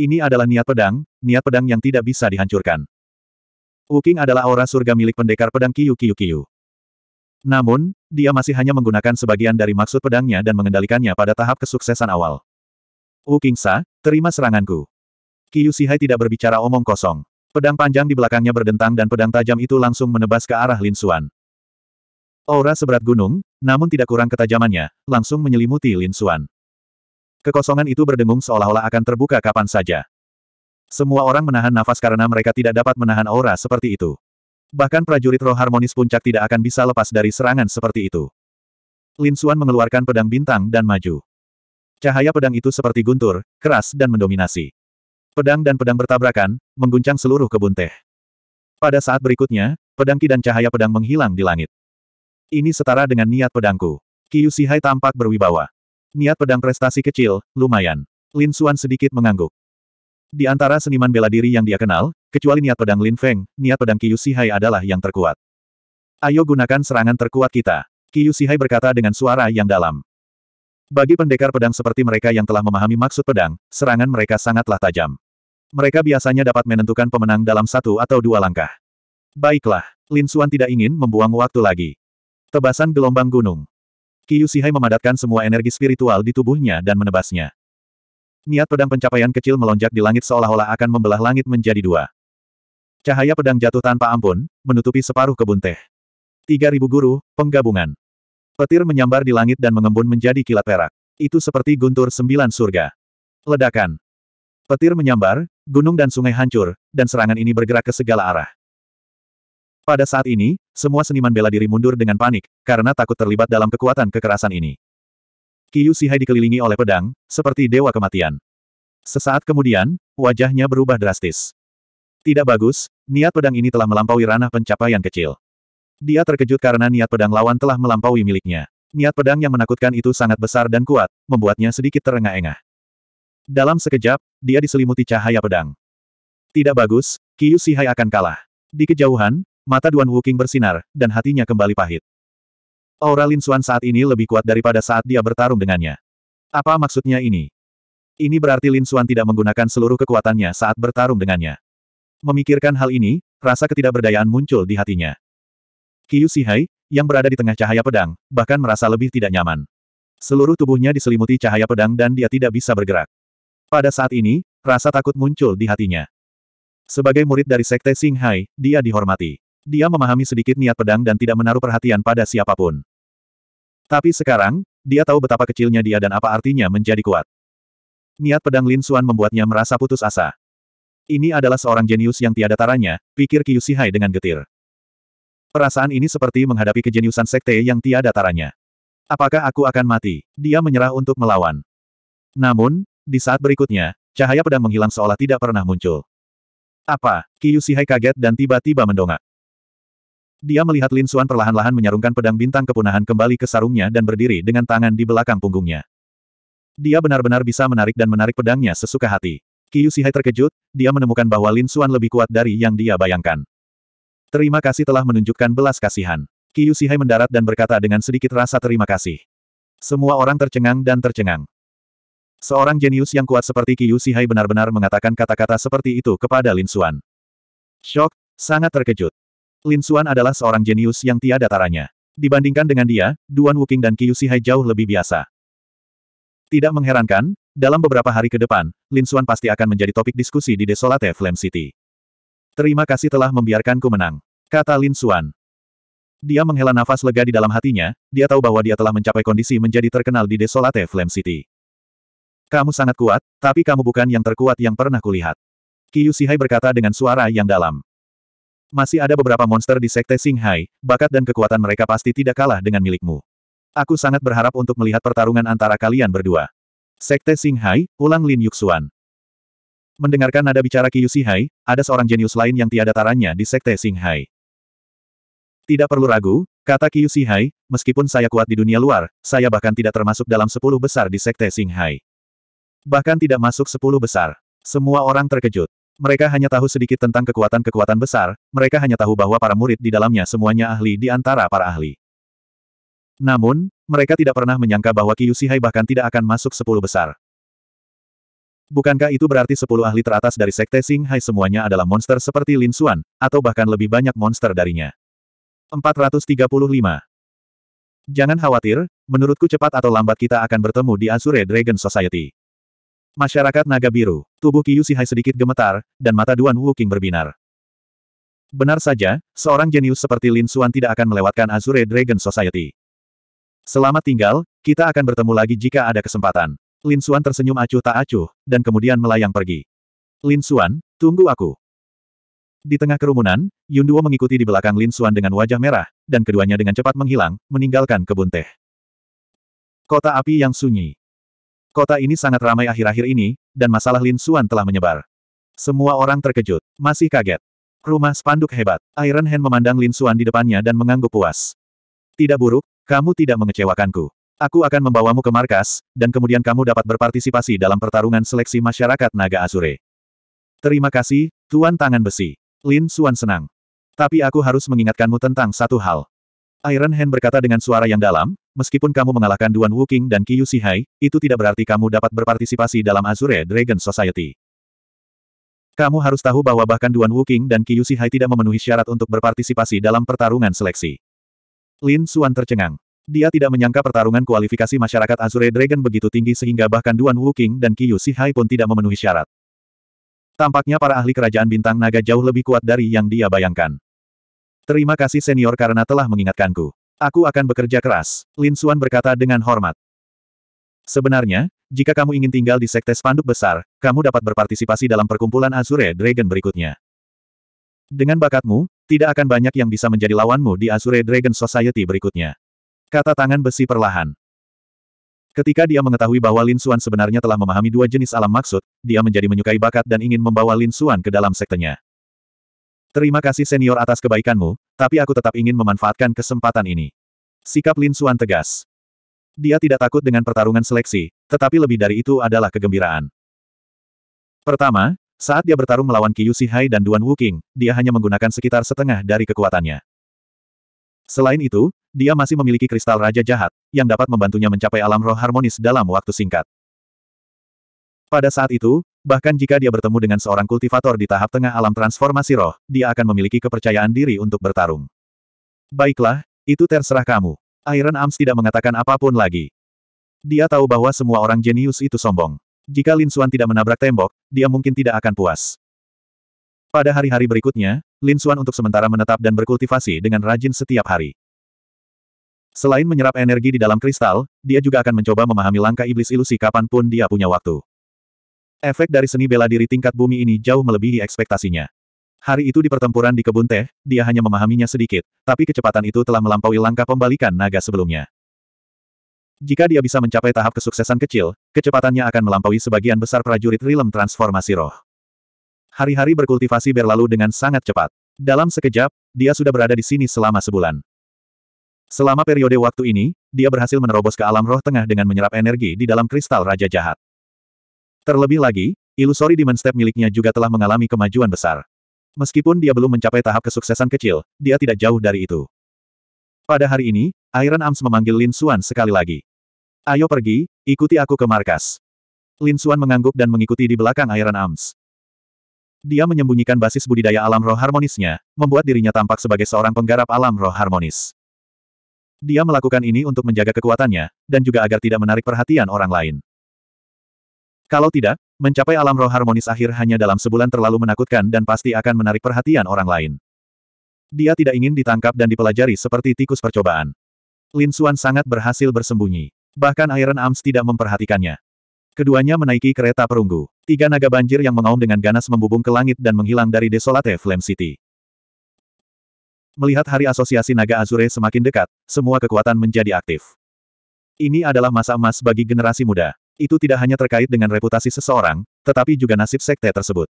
[SPEAKER 1] Ini adalah niat pedang, niat pedang yang tidak bisa dihancurkan. Wuking adalah aura surga milik pendekar pedang Kiyu Kiyu Kiyu. Namun, dia masih hanya menggunakan sebagian dari maksud pedangnya dan mengendalikannya pada tahap kesuksesan awal. Wuking Sa, terima seranganku. Kiyu Shihai tidak berbicara omong kosong. Pedang panjang di belakangnya berdentang dan pedang tajam itu langsung menebas ke arah Lin Xuan. Aura seberat gunung, namun tidak kurang ketajamannya, langsung menyelimuti Lin Xuan. Kekosongan itu berdengung seolah-olah akan terbuka kapan saja. Semua orang menahan nafas karena mereka tidak dapat menahan aura seperti itu. Bahkan prajurit roh harmonis puncak tidak akan bisa lepas dari serangan seperti itu. Lin Xuan mengeluarkan pedang bintang dan maju. Cahaya pedang itu seperti guntur, keras dan mendominasi. Pedang dan pedang bertabrakan, mengguncang seluruh kebun teh. Pada saat berikutnya, pedang ki dan cahaya pedang menghilang di langit. Ini setara dengan niat pedangku. Kiyu Sihai tampak berwibawa. Niat pedang prestasi kecil, lumayan. Lin Xuan sedikit mengangguk. Di antara seniman bela diri yang dia kenal, kecuali niat pedang Lin Feng, niat pedang Kiyu Sihai adalah yang terkuat. Ayo gunakan serangan terkuat kita. Kiyu Sihai berkata dengan suara yang dalam. Bagi pendekar pedang seperti mereka yang telah memahami maksud pedang, serangan mereka sangatlah tajam. Mereka biasanya dapat menentukan pemenang dalam satu atau dua langkah. Baiklah, Lin Xuan tidak ingin membuang waktu lagi. Tebasan gelombang gunung. Kiyu Sihai memadatkan semua energi spiritual di tubuhnya dan menebasnya. Niat pedang pencapaian kecil melonjak di langit seolah-olah akan membelah langit menjadi dua. Cahaya pedang jatuh tanpa ampun, menutupi separuh kebun teh. Tiga ribu guru, penggabungan. Petir menyambar di langit dan mengembun menjadi kilat perak. Itu seperti guntur sembilan surga. Ledakan. Petir menyambar, gunung dan sungai hancur, dan serangan ini bergerak ke segala arah. Pada saat ini, semua seniman bela diri mundur dengan panik, karena takut terlibat dalam kekuatan kekerasan ini. Kiyu Sihai dikelilingi oleh pedang, seperti dewa kematian. Sesaat kemudian, wajahnya berubah drastis. Tidak bagus, niat pedang ini telah melampaui ranah pencapaian kecil. Dia terkejut karena niat pedang lawan telah melampaui miliknya. Niat pedang yang menakutkan itu sangat besar dan kuat, membuatnya sedikit terengah-engah. Dalam sekejap, dia diselimuti cahaya pedang. Tidak bagus, Kiyu Sihai akan kalah. Di kejauhan, Mata Duan Wuking bersinar, dan hatinya kembali pahit. Aura Lin Xuan saat ini lebih kuat daripada saat dia bertarung dengannya. Apa maksudnya ini? Ini berarti Lin Xuan tidak menggunakan seluruh kekuatannya saat bertarung dengannya. Memikirkan hal ini, rasa ketidakberdayaan muncul di hatinya. Qiu Sihai, yang berada di tengah cahaya pedang, bahkan merasa lebih tidak nyaman. Seluruh tubuhnya diselimuti cahaya pedang dan dia tidak bisa bergerak. Pada saat ini, rasa takut muncul di hatinya. Sebagai murid dari Sekte Xinghai, dia dihormati. Dia memahami sedikit niat pedang dan tidak menaruh perhatian pada siapa pun. Tapi sekarang, dia tahu betapa kecilnya dia dan apa artinya menjadi kuat. Niat pedang Lin Xuan membuatnya merasa putus asa. Ini adalah seorang jenius yang tiada taranya, pikir Qiu Sihai dengan getir. Perasaan ini seperti menghadapi kejeniusan sekte yang tiada taranya. Apakah aku akan mati? Dia menyerah untuk melawan. Namun, di saat berikutnya, cahaya pedang menghilang seolah tidak pernah muncul. Apa? Qiu Sihai kaget dan tiba-tiba mendongak. Dia melihat Lin Xuan perlahan-lahan menyarungkan pedang bintang kepunahan kembali ke sarungnya dan berdiri dengan tangan di belakang punggungnya. Dia benar-benar bisa menarik dan menarik pedangnya sesuka hati. Qiu Sihai terkejut, dia menemukan bahwa Lin Xuan lebih kuat dari yang dia bayangkan. Terima kasih telah menunjukkan belas kasihan. Qiu Sihai mendarat dan berkata dengan sedikit rasa terima kasih. Semua orang tercengang dan tercengang. Seorang jenius yang kuat seperti Qiu Sihai benar-benar mengatakan kata-kata seperti itu kepada Lin Xuan. Shock, sangat terkejut. Lin Xuan adalah seorang jenius yang tiada taranya. Dibandingkan dengan dia, Duan Wuking dan Qiu Sihai jauh lebih biasa. Tidak mengherankan, dalam beberapa hari ke depan, Lin Xuan pasti akan menjadi topik diskusi di Desolate Flame City. Terima kasih telah membiarkanku menang, kata Lin Xuan. Dia menghela nafas lega di dalam hatinya, dia tahu bahwa dia telah mencapai kondisi menjadi terkenal di Desolate Flame City. Kamu sangat kuat, tapi kamu bukan yang terkuat yang pernah kulihat. Qiu Sihai berkata dengan suara yang dalam. Masih ada beberapa monster di Sekte Xinghai, bakat dan kekuatan mereka pasti tidak kalah dengan milikmu. Aku sangat berharap untuk melihat pertarungan antara kalian berdua. Sekte Xinghai, ulang Lin Yuxuan. Mendengarkan nada bicara Qiu Sihai, ada seorang jenius lain yang tiada taranya di Sekte Xinghai. Tidak perlu ragu, kata Qiu Sihai, meskipun saya kuat di dunia luar, saya bahkan tidak termasuk dalam sepuluh besar di Sekte Xinghai. Bahkan tidak masuk sepuluh besar. Semua orang terkejut. Mereka hanya tahu sedikit tentang kekuatan-kekuatan besar, mereka hanya tahu bahwa para murid di dalamnya semuanya ahli di antara para ahli. Namun, mereka tidak pernah menyangka bahwa Qiu Hai bahkan tidak akan masuk sepuluh besar. Bukankah itu berarti sepuluh ahli teratas dari Sekte Hai semuanya adalah monster seperti Lin Xuan, atau bahkan lebih banyak monster darinya? 435. Jangan khawatir, menurutku cepat atau lambat kita akan bertemu di Azure Dragon Society. Masyarakat Naga Biru, tubuh Qiu Hai sedikit gemetar, dan mata Duan Wuking berbinar. Benar saja, seorang jenius seperti Lin Xuan tidak akan melewatkan Azure Dragon Society. Selamat tinggal, kita akan bertemu lagi jika ada kesempatan. Lin Xuan tersenyum acuh tak acuh, dan kemudian melayang pergi. Lin Xuan, tunggu aku. Di tengah kerumunan, Yun Duo mengikuti di belakang Lin Xuan dengan wajah merah, dan keduanya dengan cepat menghilang, meninggalkan kebun teh. Kota api yang sunyi. Kota ini sangat ramai akhir-akhir ini, dan masalah Lin Xuan telah menyebar. Semua orang terkejut, masih kaget. Rumah spanduk hebat. Iron Hand memandang Lin Xuan di depannya dan mengangguk puas. Tidak buruk, kamu tidak mengecewakanku. Aku akan membawamu ke markas, dan kemudian kamu dapat berpartisipasi dalam pertarungan seleksi masyarakat Naga Azure. Terima kasih, Tuan Tangan Besi. Lin Xuan senang. Tapi aku harus mengingatkanmu tentang satu hal. Iron Hand berkata dengan suara yang dalam, Meskipun kamu mengalahkan Duan Wuking dan Qiu Hai, itu tidak berarti kamu dapat berpartisipasi dalam Azure Dragon Society. Kamu harus tahu bahwa bahkan Duan Wuking dan Qiu Hai tidak memenuhi syarat untuk berpartisipasi dalam pertarungan seleksi. Lin Xuan tercengang. Dia tidak menyangka pertarungan kualifikasi masyarakat Azure Dragon begitu tinggi sehingga bahkan Duan Wuking dan Qiu Hai pun tidak memenuhi syarat. Tampaknya para ahli kerajaan bintang naga jauh lebih kuat dari yang dia bayangkan. Terima kasih senior karena telah mengingatkanku. Aku akan bekerja keras, Lin Xuan berkata dengan hormat. Sebenarnya, jika kamu ingin tinggal di sekte spanduk besar, kamu dapat berpartisipasi dalam perkumpulan Azure Dragon berikutnya. Dengan bakatmu, tidak akan banyak yang bisa menjadi lawanmu di Azure Dragon Society berikutnya. Kata tangan besi perlahan. Ketika dia mengetahui bahwa Lin Xuan sebenarnya telah memahami dua jenis alam maksud, dia menjadi menyukai bakat dan ingin membawa Lin Xuan ke dalam sektenya. Terima kasih senior atas kebaikanmu, tapi aku tetap ingin memanfaatkan kesempatan ini. Sikap Lin Xuan tegas. Dia tidak takut dengan pertarungan seleksi, tetapi lebih dari itu adalah kegembiraan. Pertama, saat dia bertarung melawan Qiu Hai dan Duan Wuking, dia hanya menggunakan sekitar setengah dari kekuatannya. Selain itu, dia masih memiliki kristal Raja Jahat, yang dapat membantunya mencapai alam roh harmonis dalam waktu singkat. Pada saat itu, Bahkan jika dia bertemu dengan seorang kultivator di tahap tengah alam transformasi roh, dia akan memiliki kepercayaan diri untuk bertarung. Baiklah, itu terserah kamu. Iron Arms tidak mengatakan apa pun lagi. Dia tahu bahwa semua orang jenius itu sombong. Jika Lin Xuan tidak menabrak tembok, dia mungkin tidak akan puas. Pada hari-hari berikutnya, Lin Xuan untuk sementara menetap dan berkultivasi dengan rajin setiap hari. Selain menyerap energi di dalam kristal, dia juga akan mencoba memahami langkah iblis ilusi kapan pun dia punya waktu. Efek dari seni bela diri tingkat bumi ini jauh melebihi ekspektasinya. Hari itu di pertempuran di kebun teh, dia hanya memahaminya sedikit, tapi kecepatan itu telah melampaui langkah pembalikan naga sebelumnya. Jika dia bisa mencapai tahap kesuksesan kecil, kecepatannya akan melampaui sebagian besar prajurit rilem transformasi roh. Hari-hari berkultivasi berlalu dengan sangat cepat. Dalam sekejap, dia sudah berada di sini selama sebulan. Selama periode waktu ini, dia berhasil menerobos ke alam roh tengah dengan menyerap energi di dalam kristal Raja Jahat. Terlebih lagi, ilusori Demon Step miliknya juga telah mengalami kemajuan besar. Meskipun dia belum mencapai tahap kesuksesan kecil, dia tidak jauh dari itu. Pada hari ini, Iron Arms memanggil Lin Xuan sekali lagi. Ayo pergi, ikuti aku ke markas. Lin Xuan mengangguk dan mengikuti di belakang Iron Arms. Dia menyembunyikan basis budidaya alam roh harmonisnya, membuat dirinya tampak sebagai seorang penggarap alam roh harmonis. Dia melakukan ini untuk menjaga kekuatannya, dan juga agar tidak menarik perhatian orang lain. Kalau tidak, mencapai alam roh harmonis akhir hanya dalam sebulan terlalu menakutkan dan pasti akan menarik perhatian orang lain. Dia tidak ingin ditangkap dan dipelajari seperti tikus percobaan. Lin Xuan sangat berhasil bersembunyi. Bahkan Iron Arms tidak memperhatikannya. Keduanya menaiki kereta perunggu. Tiga naga banjir yang mengaum dengan ganas membubung ke langit dan menghilang dari desolate Flame City. Melihat hari asosiasi naga Azure semakin dekat, semua kekuatan menjadi aktif. Ini adalah masa emas bagi generasi muda itu tidak hanya terkait dengan reputasi seseorang, tetapi juga nasib sekte tersebut.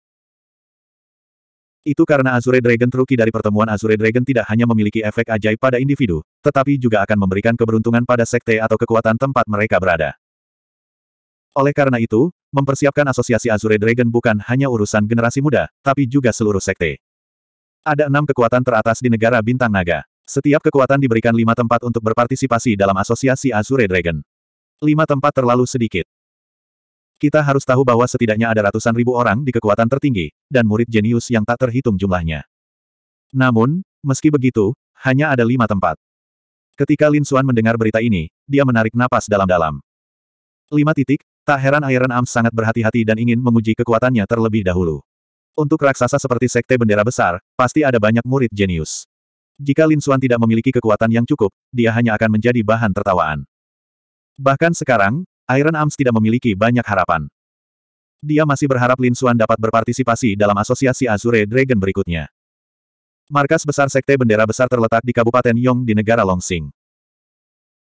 [SPEAKER 1] Itu karena Azure Dragon Truki dari pertemuan Azure Dragon tidak hanya memiliki efek ajaib pada individu, tetapi juga akan memberikan keberuntungan pada sekte atau kekuatan tempat mereka berada. Oleh karena itu, mempersiapkan asosiasi Azure Dragon bukan hanya urusan generasi muda, tapi juga seluruh sekte. Ada enam kekuatan teratas di negara Bintang Naga. Setiap kekuatan diberikan lima tempat untuk berpartisipasi dalam asosiasi Azure Dragon. Lima tempat terlalu sedikit. Kita harus tahu bahwa setidaknya ada ratusan ribu orang di kekuatan tertinggi, dan murid jenius yang tak terhitung jumlahnya. Namun, meski begitu, hanya ada lima tempat. Ketika Lin Xuan mendengar berita ini, dia menarik napas dalam-dalam. Lima titik, Tak heran Iron Arms sangat berhati-hati dan ingin menguji kekuatannya terlebih dahulu. Untuk raksasa seperti Sekte Bendera Besar, pasti ada banyak murid jenius. Jika Lin Xuan tidak memiliki kekuatan yang cukup, dia hanya akan menjadi bahan tertawaan. Bahkan sekarang, Iron Arms tidak memiliki banyak harapan. Dia masih berharap Lin Xuan dapat berpartisipasi dalam asosiasi Azure Dragon berikutnya. Markas besar Sekte Bendera Besar terletak di Kabupaten Yong di negara Longsing.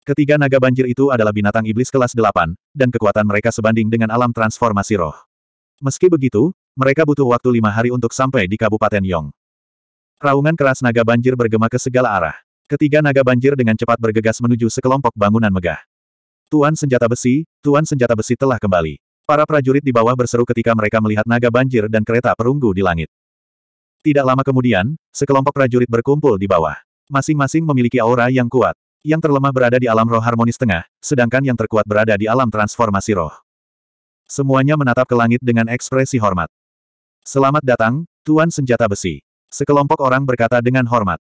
[SPEAKER 1] Ketiga naga banjir itu adalah binatang iblis kelas 8, dan kekuatan mereka sebanding dengan alam transformasi roh. Meski begitu, mereka butuh waktu lima hari untuk sampai di Kabupaten Yong. Raungan keras naga banjir bergema ke segala arah. Ketiga naga banjir dengan cepat bergegas menuju sekelompok bangunan megah. Tuan senjata besi, Tuan senjata besi telah kembali. Para prajurit di bawah berseru ketika mereka melihat naga banjir dan kereta perunggu di langit. Tidak lama kemudian, sekelompok prajurit berkumpul di bawah. Masing-masing memiliki aura yang kuat. Yang terlemah berada di alam roh harmonis tengah, sedangkan yang terkuat berada di alam transformasi roh. Semuanya menatap ke langit dengan ekspresi hormat. Selamat datang, Tuan Senjata Besi. Sekelompok orang berkata dengan hormat.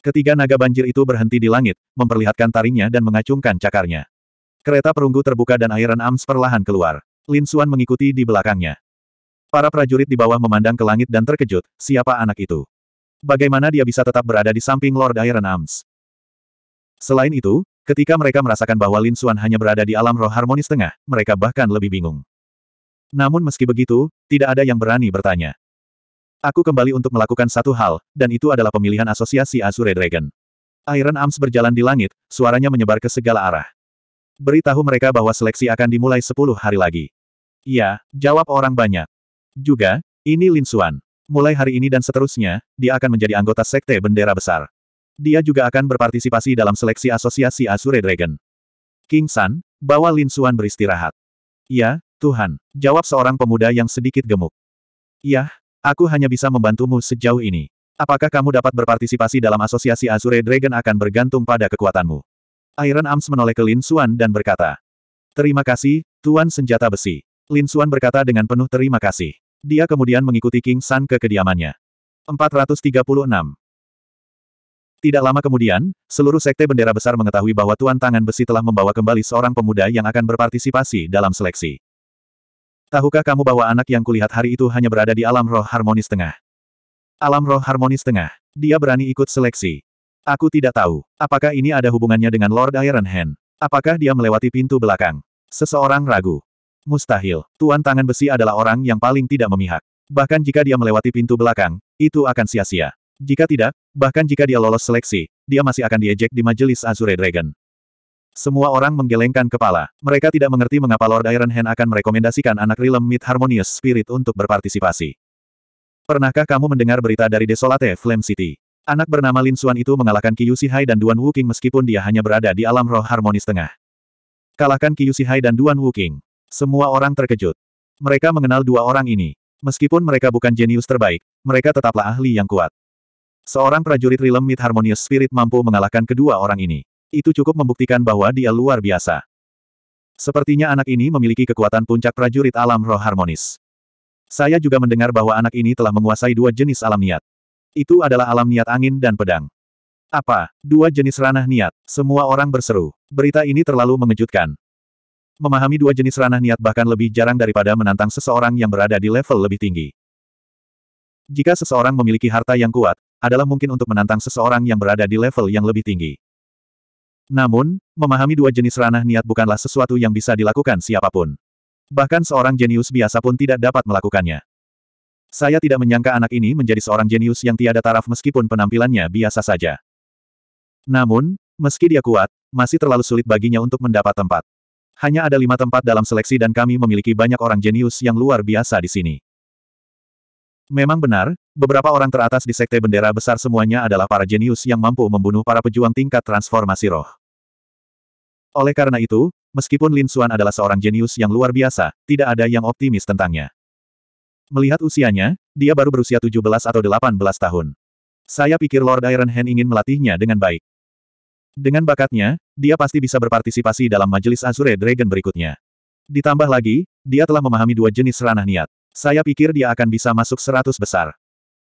[SPEAKER 1] Ketiga naga banjir itu berhenti di langit, memperlihatkan taringnya dan mengacungkan cakarnya. Kereta perunggu terbuka dan Iron Arms perlahan keluar. Lin Xuan mengikuti di belakangnya. Para prajurit di bawah memandang ke langit dan terkejut, siapa anak itu? Bagaimana dia bisa tetap berada di samping Lord Iron Arms? Selain itu, ketika mereka merasakan bahwa Lin Xuan hanya berada di alam roh harmonis tengah, mereka bahkan lebih bingung. Namun meski begitu, tidak ada yang berani bertanya. Aku kembali untuk melakukan satu hal, dan itu adalah pemilihan asosiasi Azure Dragon. Iron Arms berjalan di langit, suaranya menyebar ke segala arah. Beritahu mereka bahwa seleksi akan dimulai 10 hari lagi. Iya, jawab orang banyak. Juga, ini Lin Xuan. Mulai hari ini dan seterusnya, dia akan menjadi anggota Sekte Bendera Besar. Dia juga akan berpartisipasi dalam seleksi asosiasi Azure Dragon. King San, bawa Lin Xuan beristirahat. Ya, Tuhan, jawab seorang pemuda yang sedikit gemuk. Ya, aku hanya bisa membantumu sejauh ini. Apakah kamu dapat berpartisipasi dalam asosiasi Azure Dragon akan bergantung pada kekuatanmu. Iron Arms menoleh ke Lin Xuan dan berkata. Terima kasih, Tuan Senjata Besi. Lin Xuan berkata dengan penuh terima kasih. Dia kemudian mengikuti King San ke kediamannya. 436. Tidak lama kemudian, seluruh sekte bendera besar mengetahui bahwa Tuan Tangan Besi telah membawa kembali seorang pemuda yang akan berpartisipasi dalam seleksi. Tahukah kamu bahwa anak yang kulihat hari itu hanya berada di alam roh harmonis tengah? Alam roh harmonis tengah. Dia berani ikut seleksi. Aku tidak tahu. Apakah ini ada hubungannya dengan Lord Iron Hand? Apakah dia melewati pintu belakang? Seseorang ragu. Mustahil. Tuan Tangan Besi adalah orang yang paling tidak memihak. Bahkan jika dia melewati pintu belakang, itu akan sia-sia. Jika tidak, bahkan jika dia lolos seleksi, dia masih akan diejek di majelis Azure Dragon. Semua orang menggelengkan kepala. Mereka tidak mengerti mengapa Lord Iron Hand akan merekomendasikan anak Rilem Mid Harmonious Spirit untuk berpartisipasi. Pernahkah kamu mendengar berita dari Desolate Flame City? Anak bernama Lin Xuan itu mengalahkan Qi Hai dan Duan Wuking meskipun dia hanya berada di alam roh harmonis tengah. Kalahkan Qi Hai dan Duan Wuking. Semua orang terkejut. Mereka mengenal dua orang ini. Meskipun mereka bukan jenius terbaik, mereka tetaplah ahli yang kuat. Seorang prajurit Rilem Mid Harmonious Spirit mampu mengalahkan kedua orang ini. Itu cukup membuktikan bahwa dia luar biasa. Sepertinya anak ini memiliki kekuatan puncak prajurit alam roh harmonis. Saya juga mendengar bahwa anak ini telah menguasai dua jenis alam niat. Itu adalah alam niat angin dan pedang. Apa? Dua jenis ranah niat. Semua orang berseru. Berita ini terlalu mengejutkan. Memahami dua jenis ranah niat bahkan lebih jarang daripada menantang seseorang yang berada di level lebih tinggi. Jika seseorang memiliki harta yang kuat, adalah mungkin untuk menantang seseorang yang berada di level yang lebih tinggi. Namun, memahami dua jenis ranah niat bukanlah sesuatu yang bisa dilakukan siapa pun. Bahkan seorang jenius biasa pun tidak dapat melakukannya. Saya tidak menyangka anak ini menjadi seorang jenius yang tiada taraf meskipun penampilannya biasa saja. Namun, meski dia kuat, masih terlalu sulit baginya untuk mendapat tempat. Hanya ada lima tempat dalam seleksi dan kami memiliki banyak orang jenius yang luar biasa di sini. Memang benar, beberapa orang teratas di Sekte Bendera Besar semuanya adalah para jenius yang mampu membunuh para pejuang tingkat transformasi roh. Oleh karena itu, meskipun Lin Xuan adalah seorang jenius yang luar biasa, tidak ada yang optimis tentangnya. Melihat usianya, dia baru berusia 17 atau 18 tahun. Saya pikir Lord Iron Hand ingin melatihnya dengan baik. Dengan bakatnya, dia pasti bisa berpartisipasi dalam majelis Azure Dragon berikutnya. Ditambah lagi, dia telah memahami dua jenis ranah niat. Saya pikir dia akan bisa masuk seratus besar.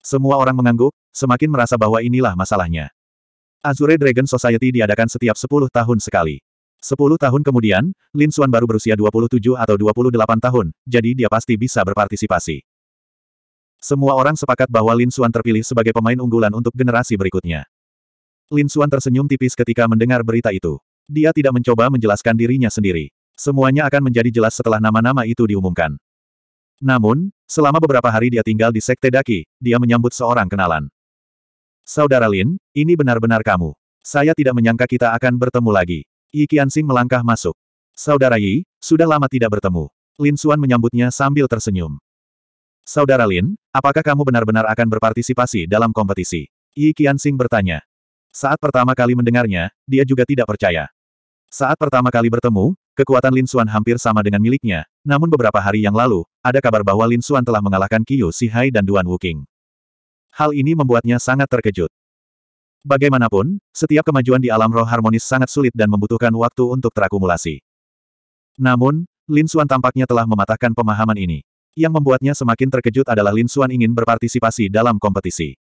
[SPEAKER 1] Semua orang mengangguk, semakin merasa bahwa inilah masalahnya. Azure Dragon Society diadakan setiap 10 tahun sekali. Sepuluh tahun kemudian, Lin Xuan baru berusia 27 atau 28 tahun, jadi dia pasti bisa berpartisipasi. Semua orang sepakat bahwa Lin Xuan terpilih sebagai pemain unggulan untuk generasi berikutnya. Lin Xuan tersenyum tipis ketika mendengar berita itu. Dia tidak mencoba menjelaskan dirinya sendiri. Semuanya akan menjadi jelas setelah nama-nama itu diumumkan. Namun, selama beberapa hari dia tinggal di Sekte Daki, dia menyambut seorang kenalan. Saudara Lin, ini benar-benar kamu. Saya tidak menyangka kita akan bertemu lagi. Yi Qianxing melangkah masuk. Saudara Yi, sudah lama tidak bertemu. Lin Xuan menyambutnya sambil tersenyum. Saudara Lin, apakah kamu benar-benar akan berpartisipasi dalam kompetisi? Yi Qianxing bertanya. Saat pertama kali mendengarnya, dia juga tidak percaya. Saat pertama kali bertemu, kekuatan Lin Xuan hampir sama dengan miliknya, namun beberapa hari yang lalu, ada kabar bahwa Lin Xuan telah mengalahkan Qiu Hai dan Duan Wuking. Hal ini membuatnya sangat terkejut. Bagaimanapun, setiap kemajuan di alam roh harmonis sangat sulit dan membutuhkan waktu untuk terakumulasi. Namun, Lin Xuan tampaknya telah mematahkan pemahaman ini. Yang membuatnya semakin terkejut adalah Lin Xuan ingin berpartisipasi dalam kompetisi.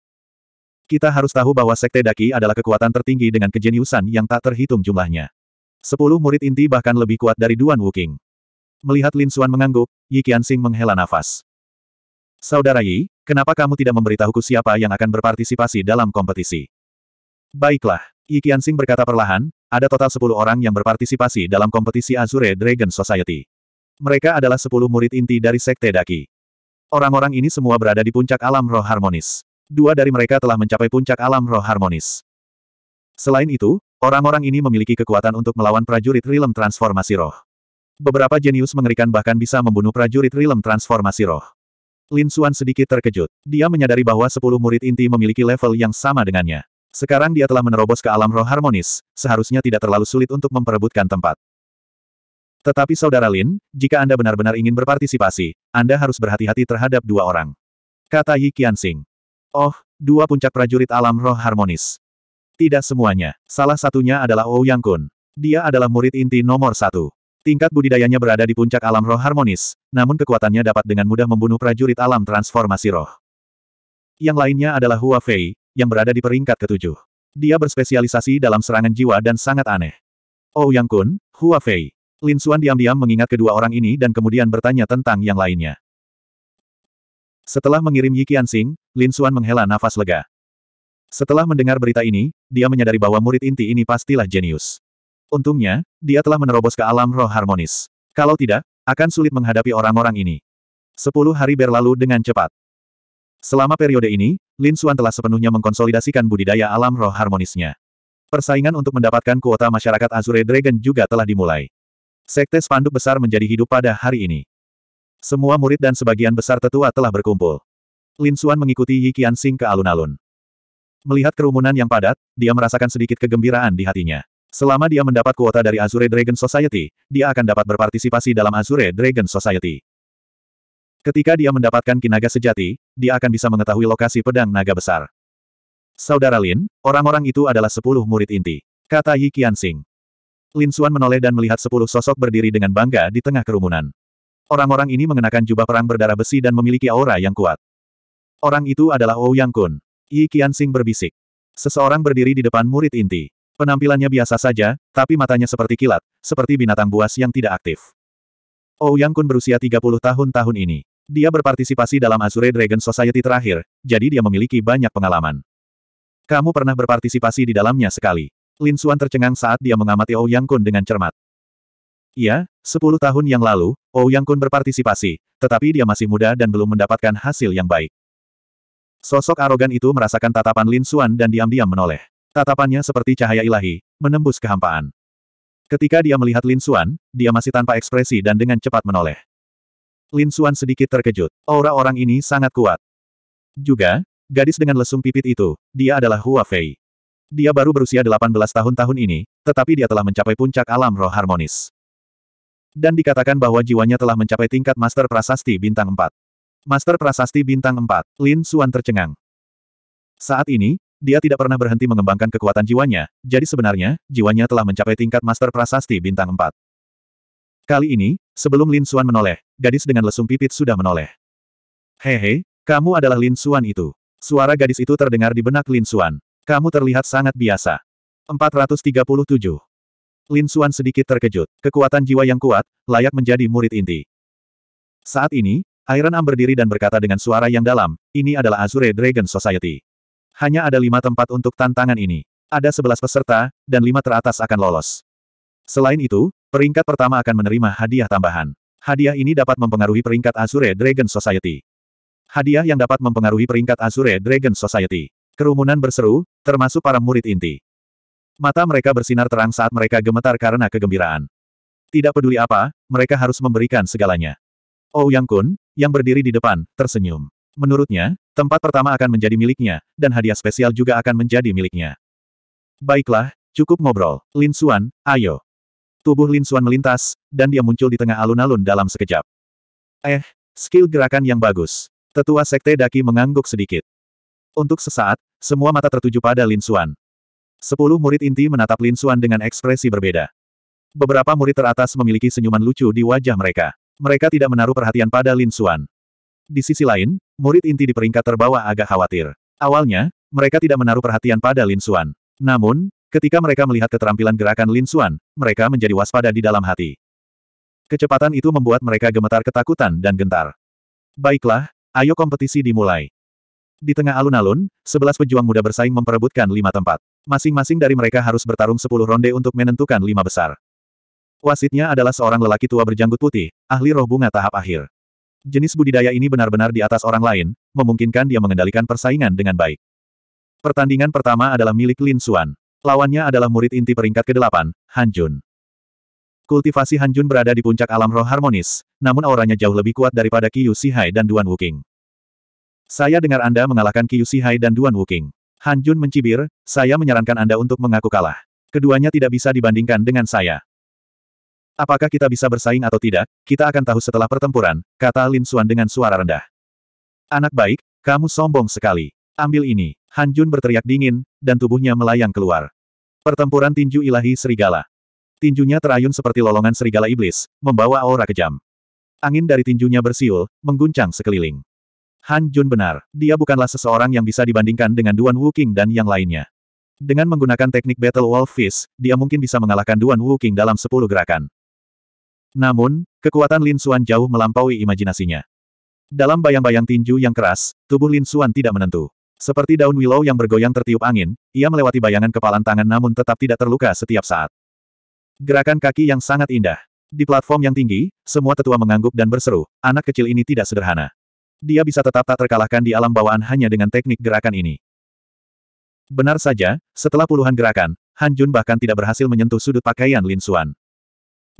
[SPEAKER 1] Kita harus tahu bahwa Sekte Daki adalah kekuatan tertinggi dengan kejeniusan yang tak terhitung jumlahnya. Sepuluh murid inti bahkan lebih kuat dari Duan Wuking. Melihat Lin Xuan mengangguk, Yi Qianxing menghela nafas. Saudara Yi, kenapa kamu tidak memberitahuku siapa yang akan berpartisipasi dalam kompetisi? Baiklah, Yi Qianxing berkata perlahan, ada total 10 orang yang berpartisipasi dalam kompetisi Azure Dragon Society. Mereka adalah 10 murid inti dari Sekte Daki. Orang-orang ini semua berada di puncak alam roh harmonis. Dua dari mereka telah mencapai puncak alam roh harmonis. Selain itu, orang-orang ini memiliki kekuatan untuk melawan prajurit rilem transformasi roh. Beberapa jenius mengerikan bahkan bisa membunuh prajurit rilem transformasi roh. Lin Xuan sedikit terkejut. Dia menyadari bahwa 10 murid inti memiliki level yang sama dengannya. Sekarang dia telah menerobos ke alam roh harmonis, seharusnya tidak terlalu sulit untuk memperebutkan tempat. Tetapi Saudara Lin, jika Anda benar-benar ingin berpartisipasi, Anda harus berhati-hati terhadap dua orang. Kata Yi Qianxing. Oh, dua puncak prajurit alam roh harmonis. Tidak semuanya. Salah satunya adalah Yang Kun. Dia adalah murid inti nomor satu. Tingkat budidayanya berada di puncak alam roh harmonis, namun kekuatannya dapat dengan mudah membunuh prajurit alam transformasi roh. Yang lainnya adalah Hua Fei, yang berada di peringkat ketujuh. Dia berspesialisasi dalam serangan jiwa dan sangat aneh. Oh Yang Kun, Hua Fei. Lin Xuan diam-diam mengingat kedua orang ini dan kemudian bertanya tentang yang lainnya. Setelah mengirim Yi Qianxing, Lin Xuan menghela nafas lega. Setelah mendengar berita ini, dia menyadari bahwa murid inti ini pastilah jenius. Untungnya, dia telah menerobos ke alam roh harmonis. Kalau tidak, akan sulit menghadapi orang-orang ini. Sepuluh hari berlalu dengan cepat. Selama periode ini, Lin Xuan telah sepenuhnya mengkonsolidasikan budidaya alam roh harmonisnya. Persaingan untuk mendapatkan kuota masyarakat Azure Dragon juga telah dimulai. Sekte spanduk besar menjadi hidup pada hari ini. Semua murid dan sebagian besar tetua telah berkumpul. Lin Xuan mengikuti Yi Qianxing ke alun-alun. Melihat kerumunan yang padat, dia merasakan sedikit kegembiraan di hatinya. Selama dia mendapat kuota dari Azure Dragon Society, dia akan dapat berpartisipasi dalam Azure Dragon Society. Ketika dia mendapatkan kinaga sejati, dia akan bisa mengetahui lokasi pedang naga besar. Saudara Lin, orang-orang itu adalah sepuluh murid inti. Kata Yi Qianxing. Lin Xuan menoleh dan melihat sepuluh sosok berdiri dengan bangga di tengah kerumunan. Orang-orang ini mengenakan jubah perang berdarah besi dan memiliki aura yang kuat. Orang itu adalah Yang Kun. Yi Qianxing berbisik. Seseorang berdiri di depan murid inti. Penampilannya biasa saja, tapi matanya seperti kilat, seperti binatang buas yang tidak aktif. Yang Kun berusia 30 tahun tahun ini. Dia berpartisipasi dalam Azure Dragon Society terakhir, jadi dia memiliki banyak pengalaman. Kamu pernah berpartisipasi di dalamnya sekali. Lin Xuan tercengang saat dia mengamati Yang Kun dengan cermat. Iya, sepuluh tahun yang lalu, Yang Kun berpartisipasi, tetapi dia masih muda dan belum mendapatkan hasil yang baik. Sosok arogan itu merasakan tatapan Lin Xuan dan diam-diam menoleh. Tatapannya seperti cahaya ilahi, menembus kehampaan. Ketika dia melihat Lin Xuan, dia masih tanpa ekspresi dan dengan cepat menoleh. Lin Xuan sedikit terkejut. Aura orang ini sangat kuat. Juga, gadis dengan lesung pipit itu, dia adalah Hua Fei. Dia baru berusia 18 tahun tahun ini, tetapi dia telah mencapai puncak alam roh harmonis. Dan dikatakan bahwa jiwanya telah mencapai tingkat Master Prasasti Bintang 4. Master Prasasti Bintang 4, Lin Xuan tercengang. Saat ini, dia tidak pernah berhenti mengembangkan kekuatan jiwanya, jadi sebenarnya, jiwanya telah mencapai tingkat Master Prasasti Bintang 4. Kali ini, sebelum Lin Xuan menoleh, gadis dengan lesung pipit sudah menoleh. Hehe, kamu adalah Lin Xuan itu. Suara gadis itu terdengar di benak Lin Xuan. Kamu terlihat sangat biasa. 437. Lin Xuan sedikit terkejut. Kekuatan jiwa yang kuat, layak menjadi murid inti. Saat ini, Iron Am berdiri dan berkata dengan suara yang dalam, ini adalah Azure Dragon Society. Hanya ada lima tempat untuk tantangan ini. Ada sebelas peserta, dan lima teratas akan lolos. Selain itu, peringkat pertama akan menerima hadiah tambahan. Hadiah ini dapat mempengaruhi peringkat Azure Dragon Society. Hadiah yang dapat mempengaruhi peringkat Azure Dragon Society. Kerumunan berseru, termasuk para murid inti. Mata mereka bersinar terang saat mereka gemetar karena kegembiraan. Tidak peduli apa, mereka harus memberikan segalanya. Oh Yang Kun, yang berdiri di depan, tersenyum. Menurutnya, tempat pertama akan menjadi miliknya, dan hadiah spesial juga akan menjadi miliknya. Baiklah, cukup ngobrol. Lin Xuan, ayo. Tubuh Lin Xuan melintas, dan dia muncul di tengah alun-alun dalam sekejap. Eh, skill gerakan yang bagus. Tetua Sekte Daki mengangguk sedikit. Untuk sesaat, semua mata tertuju pada Lin Xuan. Sepuluh murid inti menatap Lin Xuan dengan ekspresi berbeda. Beberapa murid teratas memiliki senyuman lucu di wajah mereka. Mereka tidak menaruh perhatian pada Lin Xuan. Di sisi lain, murid inti di peringkat terbawah agak khawatir. Awalnya, mereka tidak menaruh perhatian pada Lin Xuan. Namun, ketika mereka melihat keterampilan gerakan Lin Xuan, mereka menjadi waspada di dalam hati. Kecepatan itu membuat mereka gemetar ketakutan dan gentar. Baiklah, ayo kompetisi dimulai. Di tengah alun-alun, sebelas pejuang muda bersaing memperebutkan lima tempat. Masing-masing dari mereka harus bertarung sepuluh ronde untuk menentukan lima besar. Wasitnya adalah seorang lelaki tua berjanggut putih, ahli roh bunga tahap akhir. Jenis budidaya ini benar-benar di atas orang lain, memungkinkan dia mengendalikan persaingan dengan baik. Pertandingan pertama adalah milik Lin Xuan. Lawannya adalah murid inti peringkat ke-8, Han Jun. Kultivasi Han Jun berada di puncak alam roh harmonis, namun auranya jauh lebih kuat daripada Qiu Sihai dan Duan Wuking. Saya dengar Anda mengalahkan Qiu Sihai dan Duan Wuking. Han Jun mencibir, saya menyarankan Anda untuk mengaku kalah. Keduanya tidak bisa dibandingkan dengan saya. Apakah kita bisa bersaing atau tidak, kita akan tahu setelah pertempuran, kata Lin Xuan dengan suara rendah. Anak baik, kamu sombong sekali. Ambil ini. Han Jun berteriak dingin, dan tubuhnya melayang keluar. Pertempuran tinju ilahi serigala. Tinjunya terayun seperti lolongan serigala iblis, membawa aura kejam. Angin dari tinjunya bersiul, mengguncang sekeliling. Han Jun benar, dia bukanlah seseorang yang bisa dibandingkan dengan Duan Wuking dan yang lainnya. Dengan menggunakan teknik Battle Wolf Fist, dia mungkin bisa mengalahkan Duan Wuking dalam 10 gerakan. Namun, kekuatan Lin Xuan jauh melampaui imajinasinya. Dalam bayang-bayang tinju yang keras, tubuh Lin Xuan tidak menentu. Seperti daun willow yang bergoyang tertiup angin, ia melewati bayangan kepalan tangan namun tetap tidak terluka setiap saat. Gerakan kaki yang sangat indah. Di platform yang tinggi, semua tetua mengangguk dan berseru, anak kecil ini tidak sederhana. Dia bisa tetap tak terkalahkan di alam bawaan hanya dengan teknik gerakan ini. Benar saja, setelah puluhan gerakan, Han Jun bahkan tidak berhasil menyentuh sudut pakaian Lin Xuan.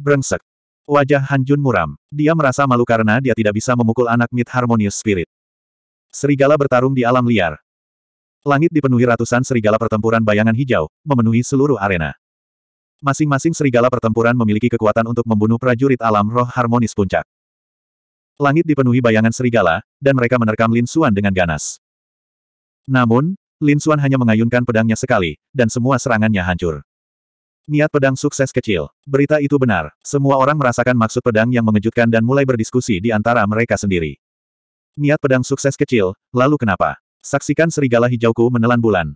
[SPEAKER 1] Brengsek. Wajah Han Jun muram. Dia merasa malu karena dia tidak bisa memukul anak Mid Harmonious Spirit. Serigala bertarung di alam liar. Langit dipenuhi ratusan serigala pertempuran bayangan hijau, memenuhi seluruh arena. Masing-masing serigala pertempuran memiliki kekuatan untuk membunuh prajurit alam roh harmonis puncak. Langit dipenuhi bayangan serigala, dan mereka menerkam Lin Xuan dengan ganas. Namun, Lin Xuan hanya mengayunkan pedangnya sekali, dan semua serangannya hancur. Niat pedang sukses kecil. Berita itu benar. Semua orang merasakan maksud pedang yang mengejutkan dan mulai berdiskusi di antara mereka sendiri. Niat pedang sukses kecil, lalu kenapa? Saksikan serigala hijauku menelan bulan.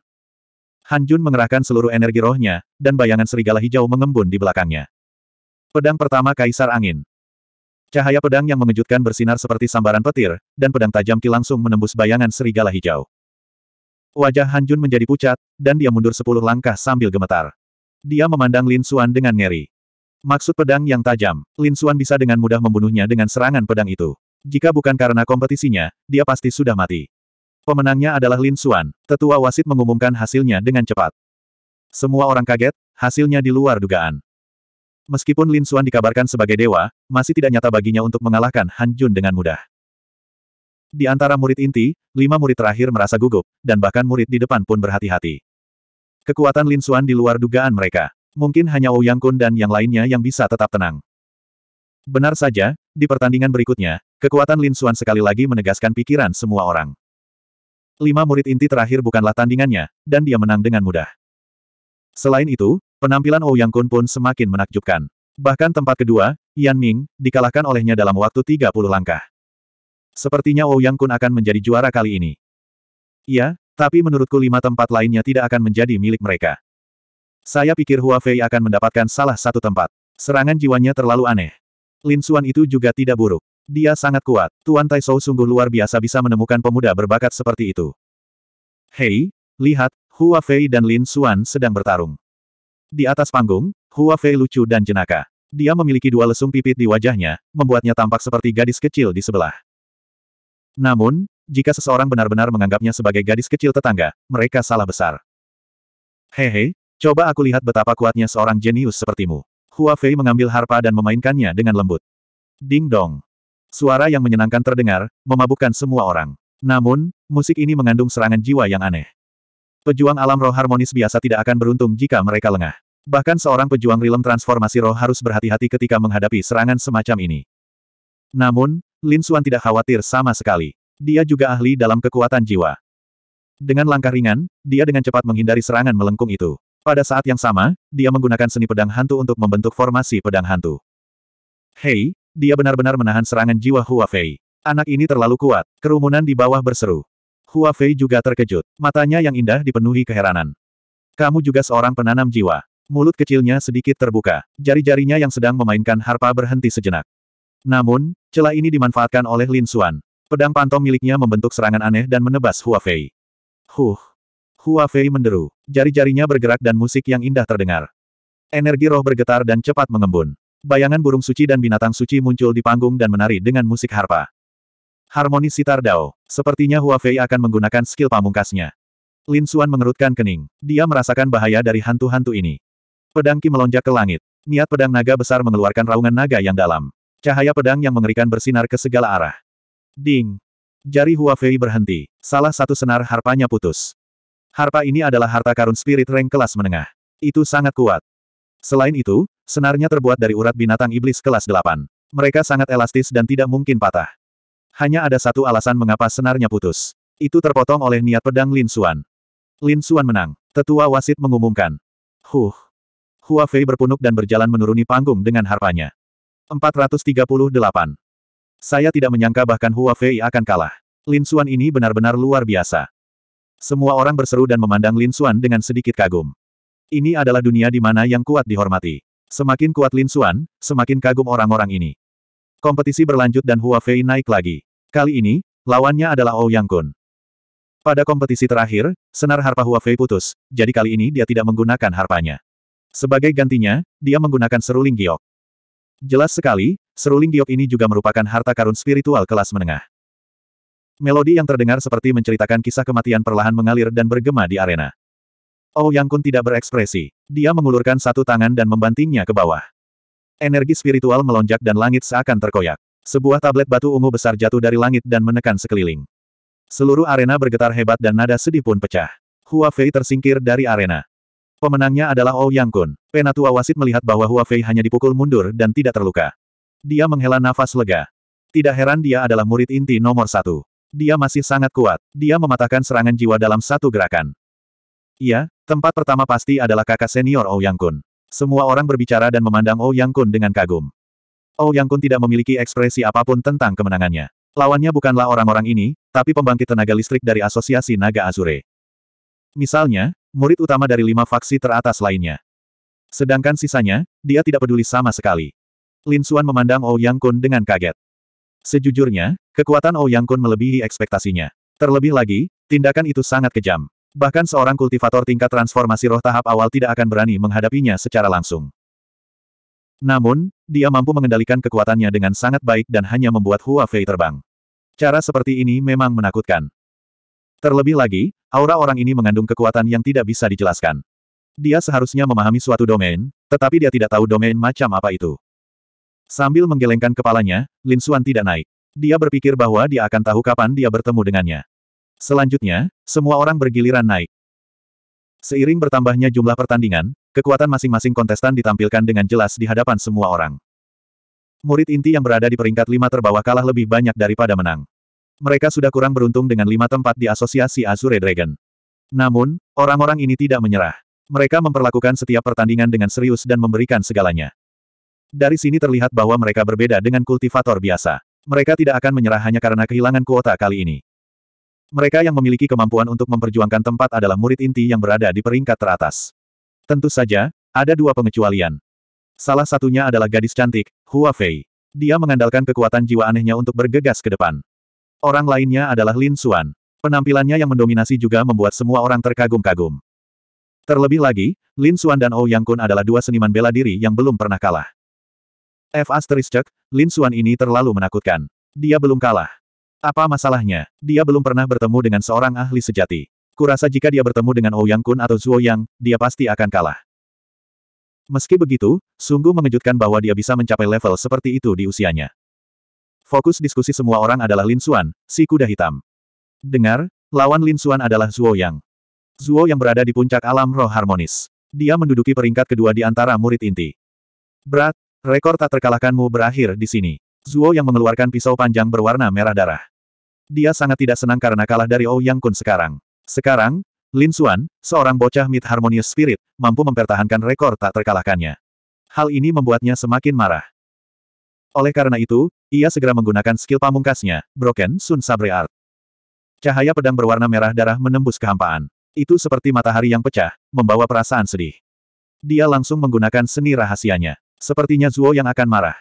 [SPEAKER 1] Han Jun mengerahkan seluruh energi rohnya, dan bayangan serigala hijau mengembun di belakangnya. Pedang pertama Kaisar Angin. Cahaya pedang yang mengejutkan bersinar seperti sambaran petir, dan pedang tajam ki langsung menembus bayangan serigala hijau. Wajah Han Jun menjadi pucat, dan dia mundur sepuluh langkah sambil gemetar. Dia memandang Lin Xuan dengan ngeri. Maksud pedang yang tajam, Lin Xuan bisa dengan mudah membunuhnya dengan serangan pedang itu. Jika bukan karena kompetisinya, dia pasti sudah mati. Pemenangnya adalah Lin Xuan. Tetua wasit mengumumkan hasilnya dengan cepat. Semua orang kaget, hasilnya di luar dugaan. Meskipun Lin Xuan dikabarkan sebagai dewa, masih tidak nyata baginya untuk mengalahkan Han Jun dengan mudah. Di antara murid inti, lima murid terakhir merasa gugup, dan bahkan murid di depan pun berhati-hati. Kekuatan Lin Xuan di luar dugaan mereka. Mungkin hanya Ouyang Kun dan yang lainnya yang bisa tetap tenang. Benar saja, di pertandingan berikutnya, kekuatan Lin Xuan sekali lagi menegaskan pikiran semua orang. Lima murid inti terakhir bukanlah tandingannya, dan dia menang dengan mudah. Selain itu, penampilan Ouyang Kun pun semakin menakjubkan. Bahkan tempat kedua, Yan Ming, dikalahkan olehnya dalam waktu 30 langkah. Sepertinya Ouyang Kun akan menjadi juara kali ini. Iya, tapi menurutku lima tempat lainnya tidak akan menjadi milik mereka. Saya pikir Hua Fei akan mendapatkan salah satu tempat. Serangan jiwanya terlalu aneh. Lin Xuan itu juga tidak buruk. Dia sangat kuat. Tuan Tai Shou sungguh luar biasa bisa menemukan pemuda berbakat seperti itu. Hei, lihat, Hua Fei dan Lin Xuan sedang bertarung. Di atas panggung, Hua Fei lucu dan jenaka. Dia memiliki dua lesung pipit di wajahnya, membuatnya tampak seperti gadis kecil di sebelah. Namun, jika seseorang benar-benar menganggapnya sebagai gadis kecil tetangga, mereka salah besar. Hehe, coba aku lihat betapa kuatnya seorang jenius sepertimu. Hua Fei mengambil harpa dan memainkannya dengan lembut. Ding dong. Suara yang menyenangkan terdengar, memabukkan semua orang. Namun, musik ini mengandung serangan jiwa yang aneh. Pejuang alam roh harmonis biasa tidak akan beruntung jika mereka lengah. Bahkan seorang pejuang rilem transformasi roh harus berhati-hati ketika menghadapi serangan semacam ini. Namun, Lin Xuan tidak khawatir sama sekali. Dia juga ahli dalam kekuatan jiwa. Dengan langkah ringan, dia dengan cepat menghindari serangan melengkung itu. Pada saat yang sama, dia menggunakan seni pedang hantu untuk membentuk formasi pedang hantu. Hei, dia benar-benar menahan serangan jiwa Hua Fei. Anak ini terlalu kuat. Kerumunan di bawah berseru. Hua Fei juga terkejut. Matanya yang indah dipenuhi keheranan. Kamu juga seorang penanam jiwa. Mulut kecilnya sedikit terbuka. Jari-jarinya yang sedang memainkan harpa berhenti sejenak. Namun, celah ini dimanfaatkan oleh Lin Xuan. Pedang pantom miliknya membentuk serangan aneh dan menebas Hua Fei. Huh! Hua Fei menderu. Jari-jarinya bergerak dan musik yang indah terdengar. Energi roh bergetar dan cepat mengembun. Bayangan burung suci dan binatang suci muncul di panggung dan menari dengan musik harpa. Harmoni sitar dao. Sepertinya Hua Fei akan menggunakan skill pamungkasnya. Lin Xuan mengerutkan kening. Dia merasakan bahaya dari hantu-hantu ini. Pedang Ki melonjak ke langit. Niat pedang naga besar mengeluarkan raungan naga yang dalam. Cahaya pedang yang mengerikan bersinar ke segala arah. Ding! Jari Hua Fei berhenti. Salah satu senar harpanya putus. Harpa ini adalah harta karun spirit rank kelas menengah. Itu sangat kuat. Selain itu, senarnya terbuat dari urat binatang iblis kelas 8. Mereka sangat elastis dan tidak mungkin patah. Hanya ada satu alasan mengapa senarnya putus. Itu terpotong oleh niat pedang Lin Xuan. Lin Xuan menang. Tetua wasit mengumumkan. Huh. Hua Fei berpunuk dan berjalan menuruni panggung dengan harpanya. 438. Saya tidak menyangka bahkan Hua Fei akan kalah. Lin Xuan ini benar-benar luar biasa. Semua orang berseru dan memandang Lin Xuan dengan sedikit kagum. Ini adalah dunia di mana yang kuat dihormati. Semakin kuat Lin Xuan, semakin kagum orang-orang ini. Kompetisi berlanjut dan Hua Fei naik lagi. Kali ini, lawannya adalah Ouyang Kun. Pada kompetisi terakhir, senar harpa Hua Fei putus, jadi kali ini dia tidak menggunakan harpanya. Sebagai gantinya, dia menggunakan seruling giok. Jelas sekali, seruling giok ini juga merupakan harta karun spiritual kelas menengah. Melodi yang terdengar seperti menceritakan kisah kematian perlahan mengalir dan bergema di arena. Oh Yang Kun tidak berekspresi. Dia mengulurkan satu tangan dan membantingnya ke bawah. Energi spiritual melonjak dan langit seakan terkoyak. Sebuah tablet batu ungu besar jatuh dari langit dan menekan sekeliling. Seluruh arena bergetar hebat dan nada sedih pun pecah. Hua Fei tersingkir dari arena. Pemenangnya adalah Yang Kun. Penatua wasit melihat bahwa Hua Fei hanya dipukul mundur dan tidak terluka. Dia menghela nafas lega. Tidak heran dia adalah murid inti nomor satu. Dia masih sangat kuat. Dia mematahkan serangan jiwa dalam satu gerakan. Iya, tempat pertama pasti adalah kakak senior Yang Kun. Semua orang berbicara dan memandang Yang Kun dengan kagum. Yang Kun tidak memiliki ekspresi apa pun tentang kemenangannya. Lawannya bukanlah orang-orang ini, tapi pembangkit tenaga listrik dari Asosiasi Naga Azure. Misalnya, murid utama dari lima faksi teratas lainnya. Sedangkan sisanya, dia tidak peduli sama sekali. Lin Xuan memandang Yang Kun dengan kaget. Sejujurnya, kekuatan Yang Kun melebihi ekspektasinya. Terlebih lagi, tindakan itu sangat kejam. Bahkan seorang kultivator tingkat transformasi roh tahap awal tidak akan berani menghadapinya secara langsung. Namun, dia mampu mengendalikan kekuatannya dengan sangat baik dan hanya membuat Hua Fei terbang. Cara seperti ini memang menakutkan. Terlebih lagi, aura orang ini mengandung kekuatan yang tidak bisa dijelaskan. Dia seharusnya memahami suatu domain, tetapi dia tidak tahu domain macam apa itu. Sambil menggelengkan kepalanya, Lin Xuan tidak naik. Dia berpikir bahwa dia akan tahu kapan dia bertemu dengannya. Selanjutnya, semua orang bergiliran naik. Seiring bertambahnya jumlah pertandingan, kekuatan masing-masing kontestan ditampilkan dengan jelas di hadapan semua orang. Murid inti yang berada di peringkat lima terbawah kalah lebih banyak daripada menang. Mereka sudah kurang beruntung dengan lima tempat di asosiasi Azure Dragon. Namun, orang-orang ini tidak menyerah. Mereka memperlakukan setiap pertandingan dengan serius dan memberikan segalanya. Dari sini terlihat bahwa mereka berbeda dengan kultivator biasa. Mereka tidak akan menyerah hanya karena kehilangan kuota kali ini. Mereka yang memiliki kemampuan untuk memperjuangkan tempat adalah murid inti yang berada di peringkat teratas. Tentu saja, ada dua pengecualian. Salah satunya adalah gadis cantik, Hua Fei. Dia mengandalkan kekuatan jiwa anehnya untuk bergegas ke depan. Orang lainnya adalah Lin Xuan. Penampilannya yang mendominasi juga membuat semua orang terkagum-kagum. Terlebih lagi, Lin Xuan dan Ouyang Kun adalah dua seniman bela diri yang belum pernah kalah. F asterisk, Lin Xuan ini terlalu menakutkan. Dia belum kalah. Apa masalahnya? Dia belum pernah bertemu dengan seorang ahli sejati. Kurasa jika dia bertemu dengan Ouyang Kun atau Zuo Yang, dia pasti akan kalah. Meski begitu, sungguh mengejutkan bahwa dia bisa mencapai level seperti itu di usianya. Fokus diskusi semua orang adalah Lin Xuan, si kuda hitam. Dengar, lawan Lin Xuan adalah Zuo Yang. Zuo yang berada di puncak alam roh harmonis. Dia menduduki peringkat kedua di antara murid inti. Berat, rekor tak terkalahkanmu berakhir di sini. Zuo yang mengeluarkan pisau panjang berwarna merah darah. Dia sangat tidak senang karena kalah dari Yang Kun sekarang. Sekarang, Lin Xuan, seorang bocah mid harmonious spirit, mampu mempertahankan rekor tak terkalahkannya. Hal ini membuatnya semakin marah. Oleh karena itu, ia segera menggunakan skill pamungkasnya, Broken Sun Sabre Art. Cahaya pedang berwarna merah darah menembus kehampaan. Itu seperti matahari yang pecah, membawa perasaan sedih. Dia langsung menggunakan seni rahasianya. Sepertinya Zuo yang akan marah.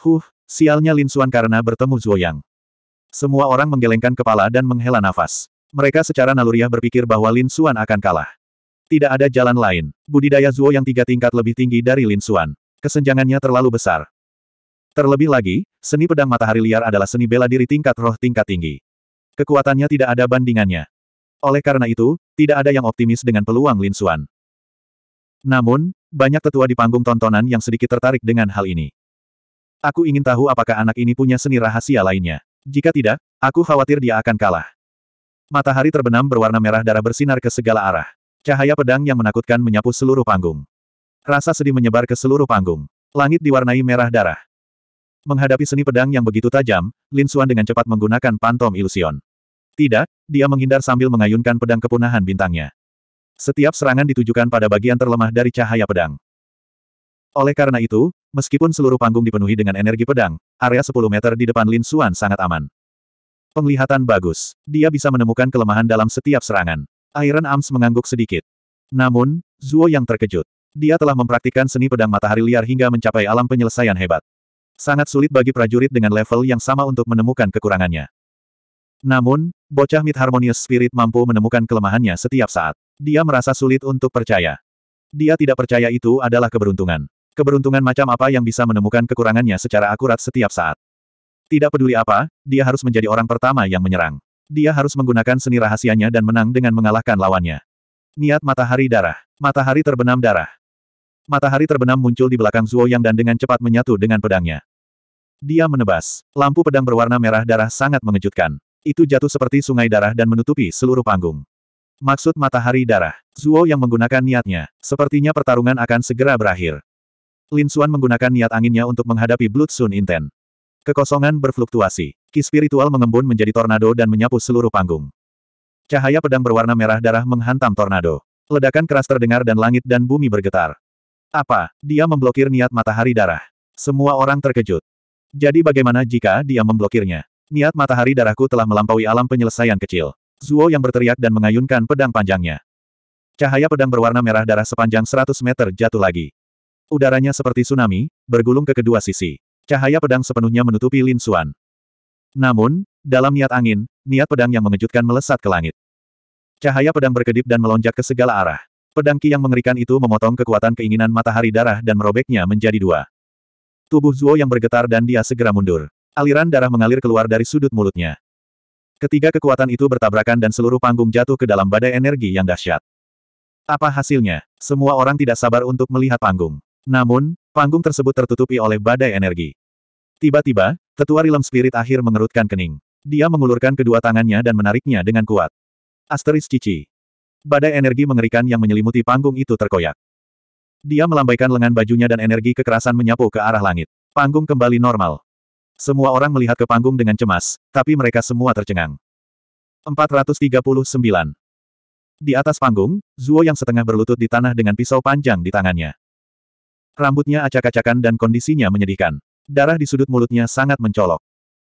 [SPEAKER 1] Huh, sialnya Lin Xuan karena bertemu Zuo Yang. Semua orang menggelengkan kepala dan menghela nafas. Mereka secara naluriah berpikir bahwa Lin Xuan akan kalah. Tidak ada jalan lain. Budidaya Zuo yang tiga tingkat lebih tinggi dari Lin Xuan. Kesenjangannya terlalu besar. Terlebih lagi, seni pedang matahari liar adalah seni bela diri tingkat roh tingkat tinggi. Kekuatannya tidak ada bandingannya. Oleh karena itu, tidak ada yang optimis dengan peluang Lin Xuan. Namun, banyak tetua di panggung tontonan yang sedikit tertarik dengan hal ini. Aku ingin tahu apakah anak ini punya seni rahasia lainnya. Jika tidak, aku khawatir dia akan kalah. Matahari terbenam berwarna merah darah bersinar ke segala arah. Cahaya pedang yang menakutkan menyapu seluruh panggung. Rasa sedih menyebar ke seluruh panggung. Langit diwarnai merah darah. Menghadapi seni pedang yang begitu tajam, Lin Xuan dengan cepat menggunakan pantom ilusion. Tidak, dia menghindar sambil mengayunkan pedang kepunahan bintangnya. Setiap serangan ditujukan pada bagian terlemah dari cahaya pedang. Oleh karena itu, meskipun seluruh panggung dipenuhi dengan energi pedang, area 10 meter di depan Lin Xuan sangat aman. Penglihatan bagus. Dia bisa menemukan kelemahan dalam setiap serangan. Iron Arms mengangguk sedikit. Namun, Zuo yang terkejut. Dia telah mempraktikkan seni pedang matahari liar hingga mencapai alam penyelesaian hebat. Sangat sulit bagi prajurit dengan level yang sama untuk menemukan kekurangannya. Namun, bocah Mid Harmonious Spirit mampu menemukan kelemahannya setiap saat. Dia merasa sulit untuk percaya. Dia tidak percaya itu adalah keberuntungan. Keberuntungan macam apa yang bisa menemukan kekurangannya secara akurat setiap saat. Tidak peduli apa, dia harus menjadi orang pertama yang menyerang. Dia harus menggunakan seni rahasianya dan menang dengan mengalahkan lawannya. Niat matahari darah. Matahari terbenam darah. Matahari terbenam muncul di belakang Zuo Yang dan dengan cepat menyatu dengan pedangnya. Dia menebas. Lampu pedang berwarna merah darah sangat mengejutkan. Itu jatuh seperti sungai darah dan menutupi seluruh panggung. Maksud matahari darah. Zuo yang menggunakan niatnya. Sepertinya pertarungan akan segera berakhir. Lin Xuan menggunakan niat anginnya untuk menghadapi Blood Sun Inten. Kekosongan berfluktuasi. Ki spiritual mengembun menjadi tornado dan menyapu seluruh panggung. Cahaya pedang berwarna merah darah menghantam tornado. Ledakan keras terdengar dan langit dan bumi bergetar. Apa? Dia memblokir niat matahari darah. Semua orang terkejut. Jadi bagaimana jika dia memblokirnya? Niat matahari darahku telah melampaui alam penyelesaian kecil. Zuo yang berteriak dan mengayunkan pedang panjangnya. Cahaya pedang berwarna merah darah sepanjang 100 meter jatuh lagi. Udaranya seperti tsunami, bergulung ke kedua sisi. Cahaya pedang sepenuhnya menutupi Lin Xuan. Namun, dalam niat angin, niat pedang yang mengejutkan melesat ke langit. Cahaya pedang berkedip dan melonjak ke segala arah. Pedang ki yang mengerikan itu memotong kekuatan keinginan matahari darah dan merobeknya menjadi dua. Tubuh Zuo yang bergetar dan dia segera mundur. Aliran darah mengalir keluar dari sudut mulutnya. Ketiga kekuatan itu bertabrakan dan seluruh panggung jatuh ke dalam badai energi yang dahsyat. Apa hasilnya? Semua orang tidak sabar untuk melihat panggung. Namun, panggung tersebut tertutupi oleh badai energi. Tiba-tiba, tetua Rilem Spirit akhir mengerutkan kening. Dia mengulurkan kedua tangannya dan menariknya dengan kuat. Asteris Cici. Badai energi mengerikan yang menyelimuti panggung itu terkoyak. Dia melambaikan lengan bajunya dan energi kekerasan menyapu ke arah langit. Panggung kembali normal. Semua orang melihat ke panggung dengan cemas, tapi mereka semua tercengang. 439. Di atas panggung, Zuo yang setengah berlutut di tanah dengan pisau panjang di tangannya. Rambutnya acak-acakan dan kondisinya menyedihkan. Darah di sudut mulutnya sangat mencolok.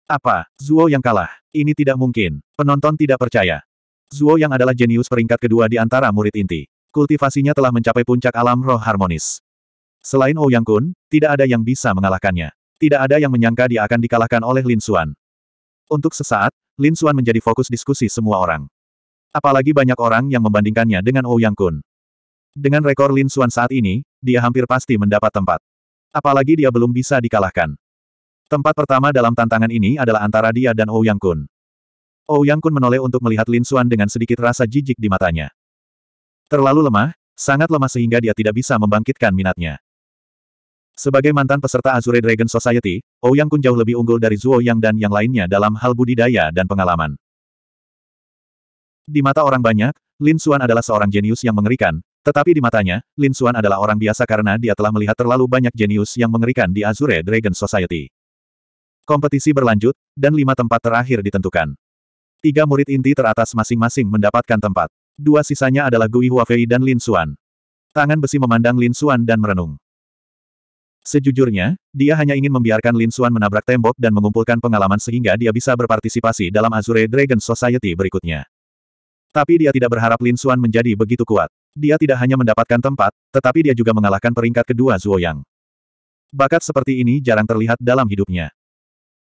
[SPEAKER 1] Apa? Zuo yang kalah. Ini tidak mungkin. Penonton tidak percaya. Zuo yang adalah jenius peringkat kedua di antara murid inti. Kultivasinya telah mencapai puncak alam roh harmonis. Selain Ouyang Kun, tidak ada yang bisa mengalahkannya. Tidak ada yang menyangka dia akan dikalahkan oleh Lin Xuan. Untuk sesaat, Lin Xuan menjadi fokus diskusi semua orang. Apalagi banyak orang yang membandingkannya dengan Ouyang Kun. Dengan rekor Lin Xuan saat ini, dia hampir pasti mendapat tempat. Apalagi dia belum bisa dikalahkan. Tempat pertama dalam tantangan ini adalah antara dia dan Ouyang Kun. Ouyang Kun menoleh untuk melihat Lin Xuan dengan sedikit rasa jijik di matanya. Terlalu lemah, sangat lemah sehingga dia tidak bisa membangkitkan minatnya. Sebagai mantan peserta Azure Dragon Society, Ouyang Kun jauh lebih unggul dari Zuo Yang dan yang lainnya dalam hal budidaya dan pengalaman. Di mata orang banyak, Lin Xuan adalah seorang jenius yang mengerikan, tetapi di matanya, Lin Xuan adalah orang biasa karena dia telah melihat terlalu banyak jenius yang mengerikan di Azure Dragon Society. Kompetisi berlanjut, dan lima tempat terakhir ditentukan. Tiga murid inti teratas masing-masing mendapatkan tempat. Dua sisanya adalah Gui Huafei dan Lin Xuan. Tangan besi memandang Lin Xuan dan merenung. Sejujurnya, dia hanya ingin membiarkan Lin Xuan menabrak tembok dan mengumpulkan pengalaman sehingga dia bisa berpartisipasi dalam Azure Dragon Society berikutnya. Tapi dia tidak berharap Lin Xuan menjadi begitu kuat. Dia tidak hanya mendapatkan tempat, tetapi dia juga mengalahkan peringkat kedua Zuo Yang. Bakat seperti ini jarang terlihat dalam hidupnya.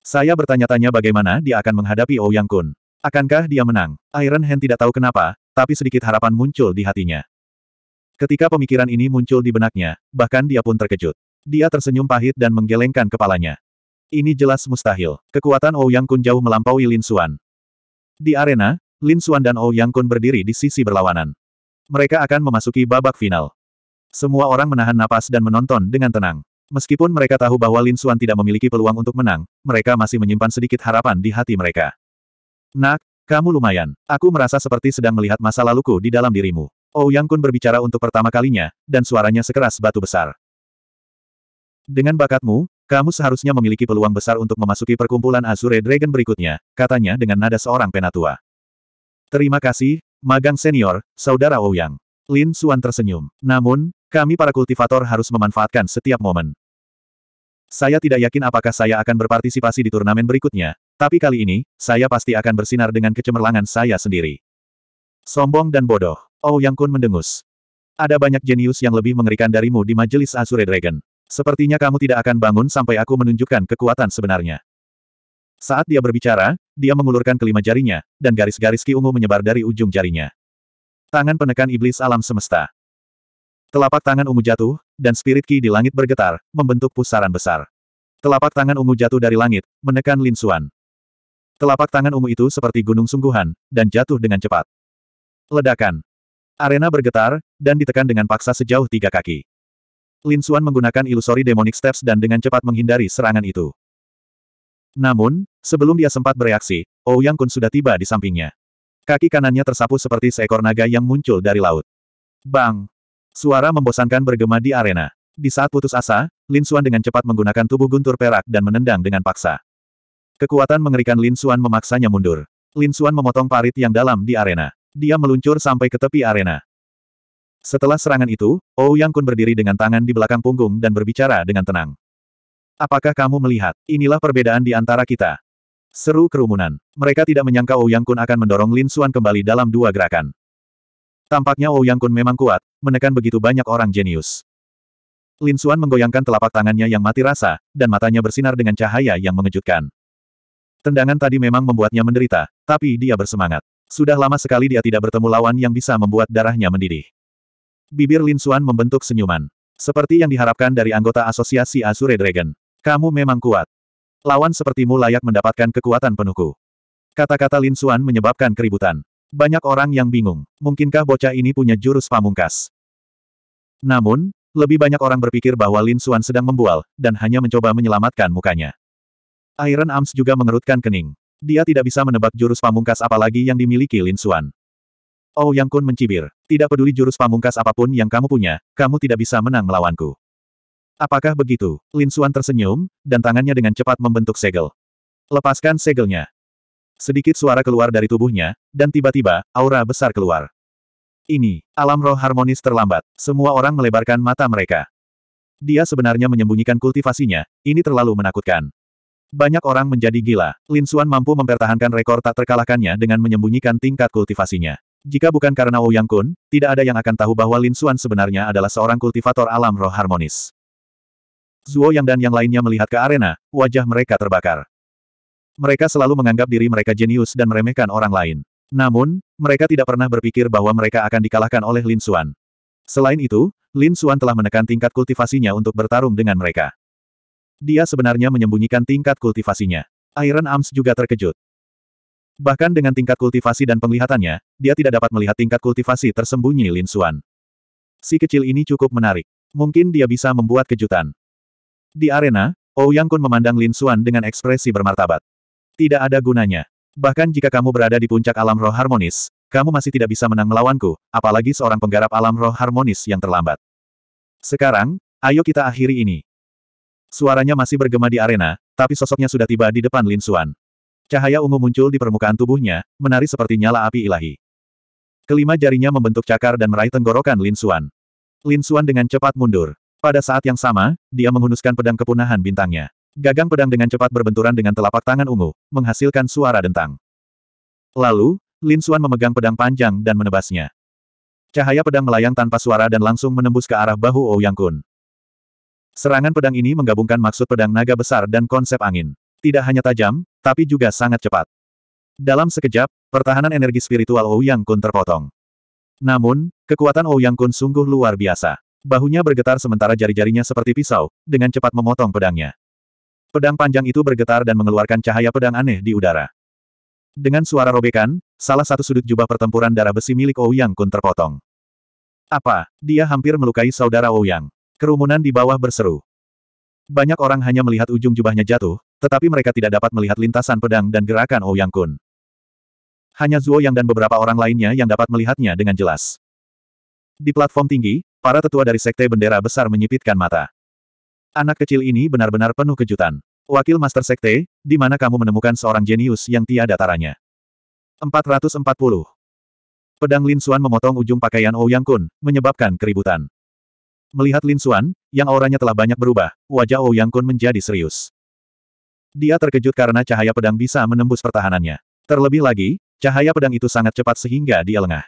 [SPEAKER 1] Saya bertanya-tanya bagaimana dia akan menghadapi Ouyang Kun. Akankah dia menang? Iron Hand tidak tahu kenapa, tapi sedikit harapan muncul di hatinya. Ketika pemikiran ini muncul di benaknya, bahkan dia pun terkejut. Dia tersenyum pahit dan menggelengkan kepalanya. Ini jelas mustahil. Kekuatan Ouyang Kun jauh melampaui Lin Xuan. Di arena, Lin Xuan dan Ouyang Kun berdiri di sisi berlawanan. Mereka akan memasuki babak final. Semua orang menahan napas dan menonton dengan tenang. Meskipun mereka tahu bahwa Lin Xuan tidak memiliki peluang untuk menang, mereka masih menyimpan sedikit harapan di hati mereka. Nak, kamu lumayan. Aku merasa seperti sedang melihat masa laluku di dalam dirimu. Ouyang Kun berbicara untuk pertama kalinya, dan suaranya sekeras batu besar. Dengan bakatmu, kamu seharusnya memiliki peluang besar untuk memasuki perkumpulan Azure Dragon berikutnya, katanya dengan nada seorang penatua. Terima kasih, magang senior, saudara Ouyang. Lin Xuan tersenyum. Namun, kami para kultivator harus memanfaatkan setiap momen. Saya tidak yakin apakah saya akan berpartisipasi di turnamen berikutnya, tapi kali ini, saya pasti akan bersinar dengan kecemerlangan saya sendiri. Sombong dan bodoh. Oh Yang Kun mendengus. Ada banyak jenius yang lebih mengerikan darimu di majelis Azure Dragon. Sepertinya kamu tidak akan bangun sampai aku menunjukkan kekuatan sebenarnya. Saat dia berbicara, dia mengulurkan kelima jarinya, dan garis-garis ki ungu menyebar dari ujung jarinya. Tangan penekan iblis alam semesta. Telapak tangan ungu jatuh, dan spirit ki di langit bergetar, membentuk pusaran besar. Telapak tangan ungu jatuh dari langit, menekan Lin Xuan. Telapak tangan ungu itu seperti gunung sungguhan, dan jatuh dengan cepat. Ledakan. Arena bergetar, dan ditekan dengan paksa sejauh tiga kaki. Lin Xuan menggunakan ilusori demonic steps dan dengan cepat menghindari serangan itu. Namun, sebelum dia sempat bereaksi, Ouyang Kun sudah tiba di sampingnya. Kaki kanannya tersapu seperti seekor naga yang muncul dari laut. Bang! Suara membosankan bergema di arena. Di saat putus asa, Lin Xuan dengan cepat menggunakan tubuh guntur perak dan menendang dengan paksa. Kekuatan mengerikan Lin Xuan memaksanya mundur. Lin Xuan memotong parit yang dalam di arena. Dia meluncur sampai ke tepi arena. Setelah serangan itu, Ouyang Kun berdiri dengan tangan di belakang punggung dan berbicara dengan tenang. Apakah kamu melihat? Inilah perbedaan di antara kita. Seru kerumunan. Mereka tidak menyangka Ouyang Kun akan mendorong Lin Xuan kembali dalam dua gerakan. Tampaknya Ouyang Kun memang kuat, menekan begitu banyak orang jenius. Lin Xuan menggoyangkan telapak tangannya yang mati rasa, dan matanya bersinar dengan cahaya yang mengejutkan. Tendangan tadi memang membuatnya menderita, tapi dia bersemangat. Sudah lama sekali dia tidak bertemu lawan yang bisa membuat darahnya mendidih. Bibir Lin Xuan membentuk senyuman. Seperti yang diharapkan dari anggota asosiasi Azure Dragon. Kamu memang kuat. Lawan sepertimu layak mendapatkan kekuatan penuhku. Kata-kata Lin Xuan menyebabkan keributan. Banyak orang yang bingung, mungkinkah bocah ini punya jurus pamungkas? Namun, lebih banyak orang berpikir bahwa Lin Xuan sedang membual, dan hanya mencoba menyelamatkan mukanya. Iron Arms juga mengerutkan kening. Dia tidak bisa menebak jurus pamungkas apalagi yang dimiliki Lin Xuan. Oh Yang Kun mencibir. Tidak peduli jurus pamungkas apa pun yang kamu punya, kamu tidak bisa menang melawanku. Apakah begitu? Lin Xuan tersenyum, dan tangannya dengan cepat membentuk segel. Lepaskan segelnya. Sedikit suara keluar dari tubuhnya, dan tiba-tiba, aura besar keluar. Ini, alam roh harmonis terlambat. Semua orang melebarkan mata mereka. Dia sebenarnya menyembunyikan kultivasinya, ini terlalu menakutkan. Banyak orang menjadi gila. Lin Xuan mampu mempertahankan rekor tak terkalahkannya dengan menyembunyikan tingkat kultivasinya. Jika bukan karena Ouyang Kun, tidak ada yang akan tahu bahwa Lin Xuan sebenarnya adalah seorang kultivator alam roh harmonis. Zuo Yang dan yang lainnya melihat ke arena, wajah mereka terbakar. Mereka selalu menganggap diri mereka jenius dan meremehkan orang lain. Namun, mereka tidak pernah berpikir bahwa mereka akan dikalahkan oleh Lin Xuan. Selain itu, Lin Xuan telah menekan tingkat kultivasinya untuk bertarung dengan mereka. Dia sebenarnya menyembunyikan tingkat kultivasinya. Iron Arms juga terkejut. Bahkan dengan tingkat kultivasi dan penglihatannya, dia tidak dapat melihat tingkat kultivasi tersembunyi Lin Xuan. Si kecil ini cukup menarik. Mungkin dia bisa membuat kejutan. Di arena, Ouyang Kun memandang Lin Xuan dengan ekspresi bermartabat. Tidak ada gunanya. Bahkan jika kamu berada di puncak alam roh harmonis, kamu masih tidak bisa menang melawanku, apalagi seorang penggarap alam roh harmonis yang terlambat. Sekarang, ayo kita akhiri ini. Suaranya masih bergema di arena, tapi sosoknya sudah tiba di depan Lin Xuan. Cahaya ungu muncul di permukaan tubuhnya, menari seperti nyala api ilahi. Kelima jarinya membentuk cakar dan meraih tenggorokan Lin Xuan. Lin Xuan dengan cepat mundur. Pada saat yang sama, dia menghunuskan pedang kepunahan bintangnya. Gagang pedang dengan cepat berbenturan dengan telapak tangan ungu, menghasilkan suara dentang. Lalu, Lin Xuan memegang pedang panjang dan menebasnya. Cahaya pedang melayang tanpa suara dan langsung menembus ke arah bahu Ouyang Kun. Serangan pedang ini menggabungkan maksud pedang naga besar dan konsep angin. Tidak hanya tajam, tapi juga sangat cepat. Dalam sekejap, pertahanan energi spiritual Ouyang Kun terpotong. Namun, kekuatan Ouyang Kun sungguh luar biasa. Bahunya bergetar sementara jari-jarinya seperti pisau, dengan cepat memotong pedangnya. Pedang panjang itu bergetar dan mengeluarkan cahaya pedang aneh di udara. Dengan suara robekan, salah satu sudut jubah pertempuran darah besi milik Ouyang Kun terpotong. Apa? Dia hampir melukai saudara Ouyang. Kerumunan di bawah berseru. Banyak orang hanya melihat ujung jubahnya jatuh, tetapi mereka tidak dapat melihat lintasan pedang dan gerakan Ouyang Kun. Hanya Zuo Yang dan beberapa orang lainnya yang dapat melihatnya dengan jelas. Di platform tinggi, para tetua dari Sekte Bendera Besar menyipitkan mata. Anak kecil ini benar-benar penuh kejutan. Wakil Master Sekte, di mana kamu menemukan seorang jenius yang tiada taranya? 440. Pedang Lin Xuan memotong ujung pakaian Ouyang Kun, menyebabkan keributan. Melihat Lin Xuan, yang auranya telah banyak berubah, wajah Ouyang Kun menjadi serius. Dia terkejut karena cahaya pedang bisa menembus pertahanannya. Terlebih lagi, cahaya pedang itu sangat cepat sehingga dia lengah.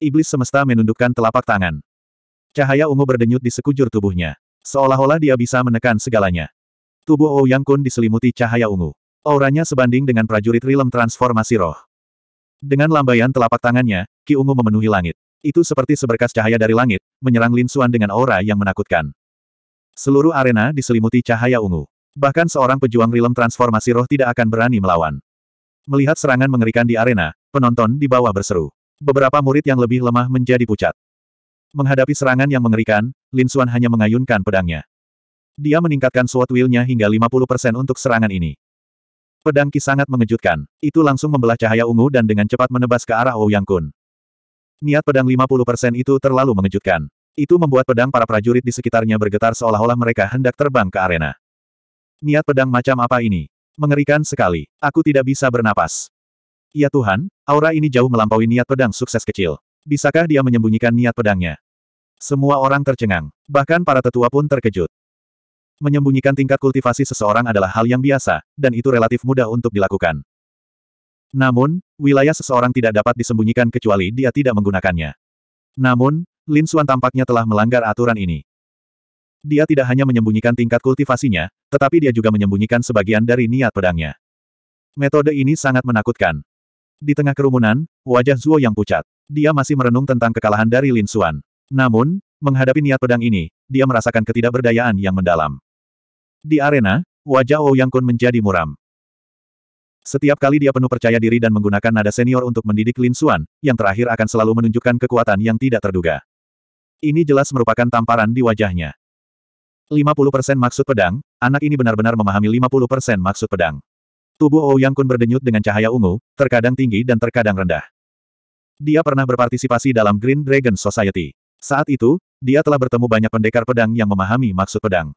[SPEAKER 1] Iblis semesta menundukkan telapak tangan. Cahaya ungu berdenyut di sekujur tubuhnya. Seolah-olah dia bisa menekan segalanya. Tubuh Ouyang Kun diselimuti cahaya ungu. Auranya sebanding dengan prajurit rilem transformasi roh. Dengan lambaian telapak tangannya, Ki ungu memenuhi langit. Itu seperti seberkas cahaya dari langit, menyerang Lin Xuan dengan aura yang menakutkan. Seluruh arena diselimuti cahaya ungu. Bahkan seorang pejuang rilem transformasi roh tidak akan berani melawan. Melihat serangan mengerikan di arena, penonton di bawah berseru. Beberapa murid yang lebih lemah menjadi pucat. Menghadapi serangan yang mengerikan, Lin Xuan hanya mengayunkan pedangnya. Dia meningkatkan SWOT will-nya hingga 50% untuk serangan ini. Pedang Ki sangat mengejutkan. Itu langsung membelah cahaya ungu dan dengan cepat menebas ke arah Ouyang Kun. Niat pedang 50% itu terlalu mengejutkan. Itu membuat pedang para prajurit di sekitarnya bergetar seolah-olah mereka hendak terbang ke arena. Niat pedang macam apa ini? Mengerikan sekali. Aku tidak bisa bernapas. Ya Tuhan, aura ini jauh melampaui niat pedang sukses kecil. Bisakah dia menyembunyikan niat pedangnya? Semua orang tercengang. Bahkan para tetua pun terkejut. Menyembunyikan tingkat kultivasi seseorang adalah hal yang biasa, dan itu relatif mudah untuk dilakukan. Namun, wilayah seseorang tidak dapat disembunyikan kecuali dia tidak menggunakannya. Namun, Lin Xuan tampaknya telah melanggar aturan ini. Dia tidak hanya menyembunyikan tingkat kultivasinya, tetapi dia juga menyembunyikan sebagian dari niat pedangnya. Metode ini sangat menakutkan. Di tengah kerumunan, wajah Zuo yang pucat. Dia masih merenung tentang kekalahan dari Lin Xuan. Namun, menghadapi niat pedang ini, dia merasakan ketidakberdayaan yang mendalam. Di arena, wajah Ouyang Kun menjadi muram. Setiap kali dia penuh percaya diri dan menggunakan nada senior untuk mendidik Lin Xuan, yang terakhir akan selalu menunjukkan kekuatan yang tidak terduga. Ini jelas merupakan tamparan di wajahnya. 50% maksud pedang, anak ini benar-benar memahami 50% maksud pedang. Tubuh Ouyang Kun berdenyut dengan cahaya ungu, terkadang tinggi dan terkadang rendah. Dia pernah berpartisipasi dalam Green Dragon Society. Saat itu, dia telah bertemu banyak pendekar pedang yang memahami maksud pedang.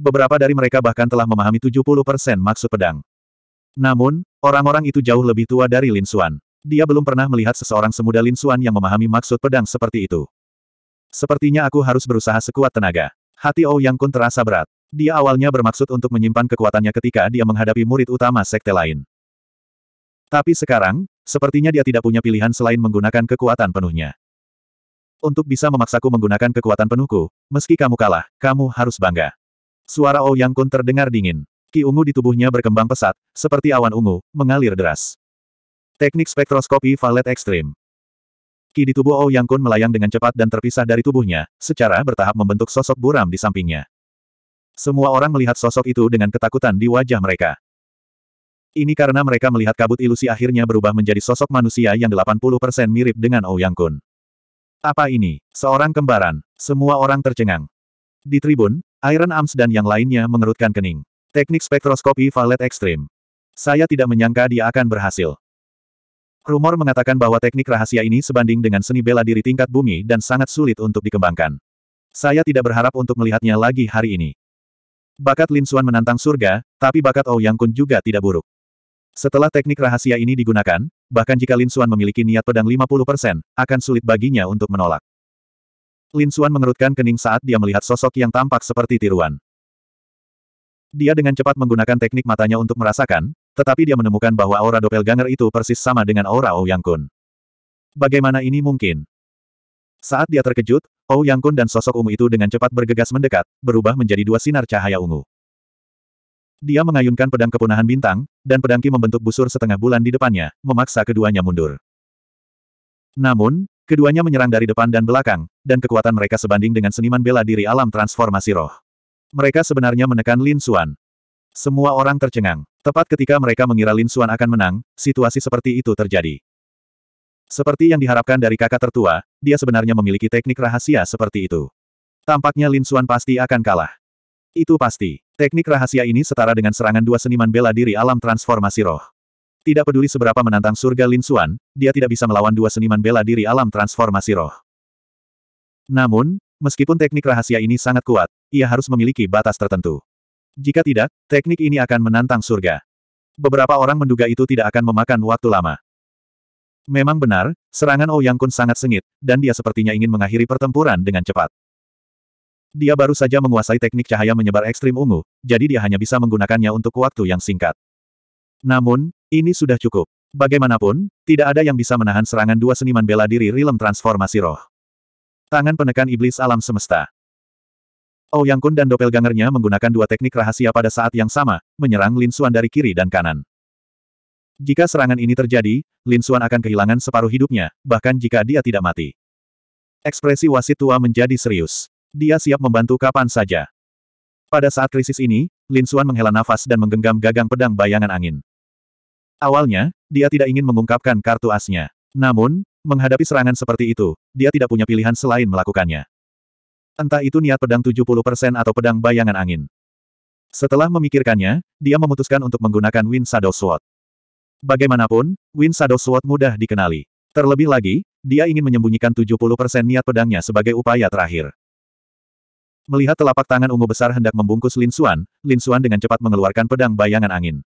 [SPEAKER 1] Beberapa dari mereka bahkan telah memahami 70% maksud pedang. Namun, orang-orang itu jauh lebih tua dari Lin Xuan. Dia belum pernah melihat seseorang semuda Lin Xuan yang memahami maksud pedang seperti itu. Sepertinya aku harus berusaha sekuat tenaga. Hati Yang Kun terasa berat. Dia awalnya bermaksud untuk menyimpan kekuatannya ketika dia menghadapi murid utama sekte lain. Tapi sekarang, sepertinya dia tidak punya pilihan selain menggunakan kekuatan penuhnya. Untuk bisa memaksaku menggunakan kekuatan penuhku, meski kamu kalah, kamu harus bangga. Suara Yang Kun terdengar dingin. Ki ungu di tubuhnya berkembang pesat, seperti awan ungu, mengalir deras. Teknik spektroskopi Valet Ekstrim Ki di tubuh Yang Kun melayang dengan cepat dan terpisah dari tubuhnya, secara bertahap membentuk sosok buram di sampingnya. Semua orang melihat sosok itu dengan ketakutan di wajah mereka. Ini karena mereka melihat kabut ilusi akhirnya berubah menjadi sosok manusia yang 80% mirip dengan Yang Kun. Apa ini? Seorang kembaran. Semua orang tercengang. Di tribun, Iron Arms dan yang lainnya mengerutkan kening. Teknik spektroskopi Valet Ekstrim. Saya tidak menyangka dia akan berhasil. Rumor mengatakan bahwa teknik rahasia ini sebanding dengan seni bela diri tingkat bumi dan sangat sulit untuk dikembangkan. Saya tidak berharap untuk melihatnya lagi hari ini. Bakat Lin Xuan menantang surga, tapi bakat Yang Kun juga tidak buruk. Setelah teknik rahasia ini digunakan, bahkan jika Lin Xuan memiliki niat pedang 50%, akan sulit baginya untuk menolak. Lin Xuan mengerutkan kening saat dia melihat sosok yang tampak seperti tiruan. Dia dengan cepat menggunakan teknik matanya untuk merasakan, tetapi dia menemukan bahwa aura doppelganger itu persis sama dengan aura Yang Kun. Bagaimana ini mungkin? Saat dia terkejut, Yang Kun dan sosok ungu itu dengan cepat bergegas mendekat, berubah menjadi dua sinar cahaya ungu. Dia mengayunkan pedang kepunahan bintang, dan pedang Ki membentuk busur setengah bulan di depannya, memaksa keduanya mundur. Namun, keduanya menyerang dari depan dan belakang, dan kekuatan mereka sebanding dengan seniman bela diri alam transformasi roh. Mereka sebenarnya menekan Lin Xuan. Semua orang tercengang. Tepat ketika mereka mengira Lin Xuan akan menang, situasi seperti itu terjadi. Seperti yang diharapkan dari kakak tertua, dia sebenarnya memiliki teknik rahasia seperti itu. Tampaknya Lin Xuan pasti akan kalah. Itu pasti. Teknik rahasia ini setara dengan serangan dua seniman bela diri alam transformasi roh. Tidak peduli seberapa menantang surga Lin Xuan, dia tidak bisa melawan dua seniman bela diri alam transformasi roh. Namun, meskipun teknik rahasia ini sangat kuat, ia harus memiliki batas tertentu. Jika tidak, teknik ini akan menantang surga. Beberapa orang menduga itu tidak akan memakan waktu lama. Memang benar, serangan Ouyang Kun sangat sengit, dan dia sepertinya ingin mengakhiri pertempuran dengan cepat. Dia baru saja menguasai teknik cahaya menyebar ekstrim ungu, jadi dia hanya bisa menggunakannya untuk waktu yang singkat. Namun, ini sudah cukup. Bagaimanapun, tidak ada yang bisa menahan serangan dua seniman bela diri rilem transformasi roh. Tangan penekan iblis alam semesta. Yang Kun dan doppelgangernya menggunakan dua teknik rahasia pada saat yang sama, menyerang Lin Xuan dari kiri dan kanan. Jika serangan ini terjadi, Lin Xuan akan kehilangan separuh hidupnya, bahkan jika dia tidak mati. Ekspresi wasit tua menjadi serius. Dia siap membantu kapan saja. Pada saat krisis ini, Lin Xuan menghela nafas dan menggenggam gagang pedang bayangan angin. Awalnya, dia tidak ingin mengungkapkan kartu asnya. Namun, menghadapi serangan seperti itu, dia tidak punya pilihan selain melakukannya. Entah itu niat pedang 70% atau pedang bayangan angin. Setelah memikirkannya, dia memutuskan untuk menggunakan Wind Shadow Sword. Bagaimanapun, Wind Shadow Sword mudah dikenali. Terlebih lagi, dia ingin menyembunyikan 70% niat pedangnya sebagai upaya terakhir. Melihat telapak tangan ungu besar hendak membungkus Lin Xuan, Lin Xuan dengan cepat mengeluarkan pedang bayangan angin.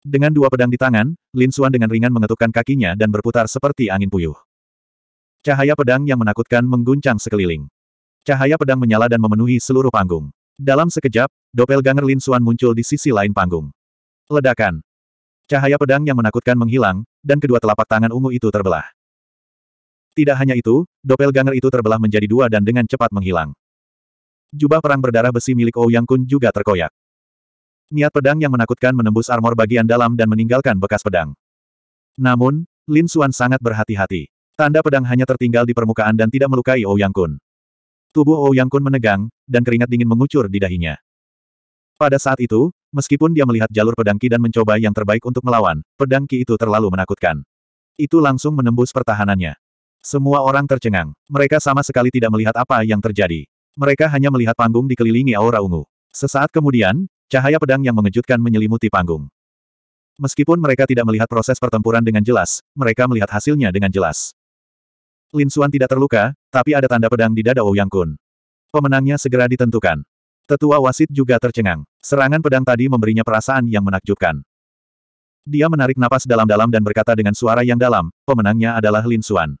[SPEAKER 1] Dengan dua pedang di tangan, Lin Xuan dengan ringan mengetukkan kakinya dan berputar seperti angin puyuh. Cahaya pedang yang menakutkan mengguncang sekeliling. Cahaya pedang menyala dan memenuhi seluruh panggung. Dalam sekejap, doppelganger Lin Xuan muncul di sisi lain panggung. Ledakan. Cahaya pedang yang menakutkan menghilang, dan kedua telapak tangan ungu itu terbelah. Tidak hanya itu, doppelganger itu terbelah menjadi dua dan dengan cepat menghilang. Jubah perang berdarah besi milik Ouyang Kun juga terkoyak. Niat pedang yang menakutkan menembus armor bagian dalam dan meninggalkan bekas pedang. Namun, Lin Xuan sangat berhati-hati. Tanda pedang hanya tertinggal di permukaan dan tidak melukai Ouyang Kun. Tubuh Ouyang Kun menegang, dan keringat dingin mengucur di dahinya. Pada saat itu, meskipun dia melihat jalur pedang Ki dan mencoba yang terbaik untuk melawan, pedang Ki itu terlalu menakutkan. Itu langsung menembus pertahanannya. Semua orang tercengang. Mereka sama sekali tidak melihat apa yang terjadi. Mereka hanya melihat panggung dikelilingi aura ungu. Sesaat kemudian, cahaya pedang yang mengejutkan menyelimuti panggung. Meskipun mereka tidak melihat proses pertempuran dengan jelas, mereka melihat hasilnya dengan jelas. Lin Xuan tidak terluka, tapi ada tanda pedang di dada Ouyang Kun. Pemenangnya segera ditentukan. Tetua wasit juga tercengang. Serangan pedang tadi memberinya perasaan yang menakjubkan. Dia menarik napas dalam-dalam dan berkata dengan suara yang dalam, pemenangnya adalah Lin Xuan.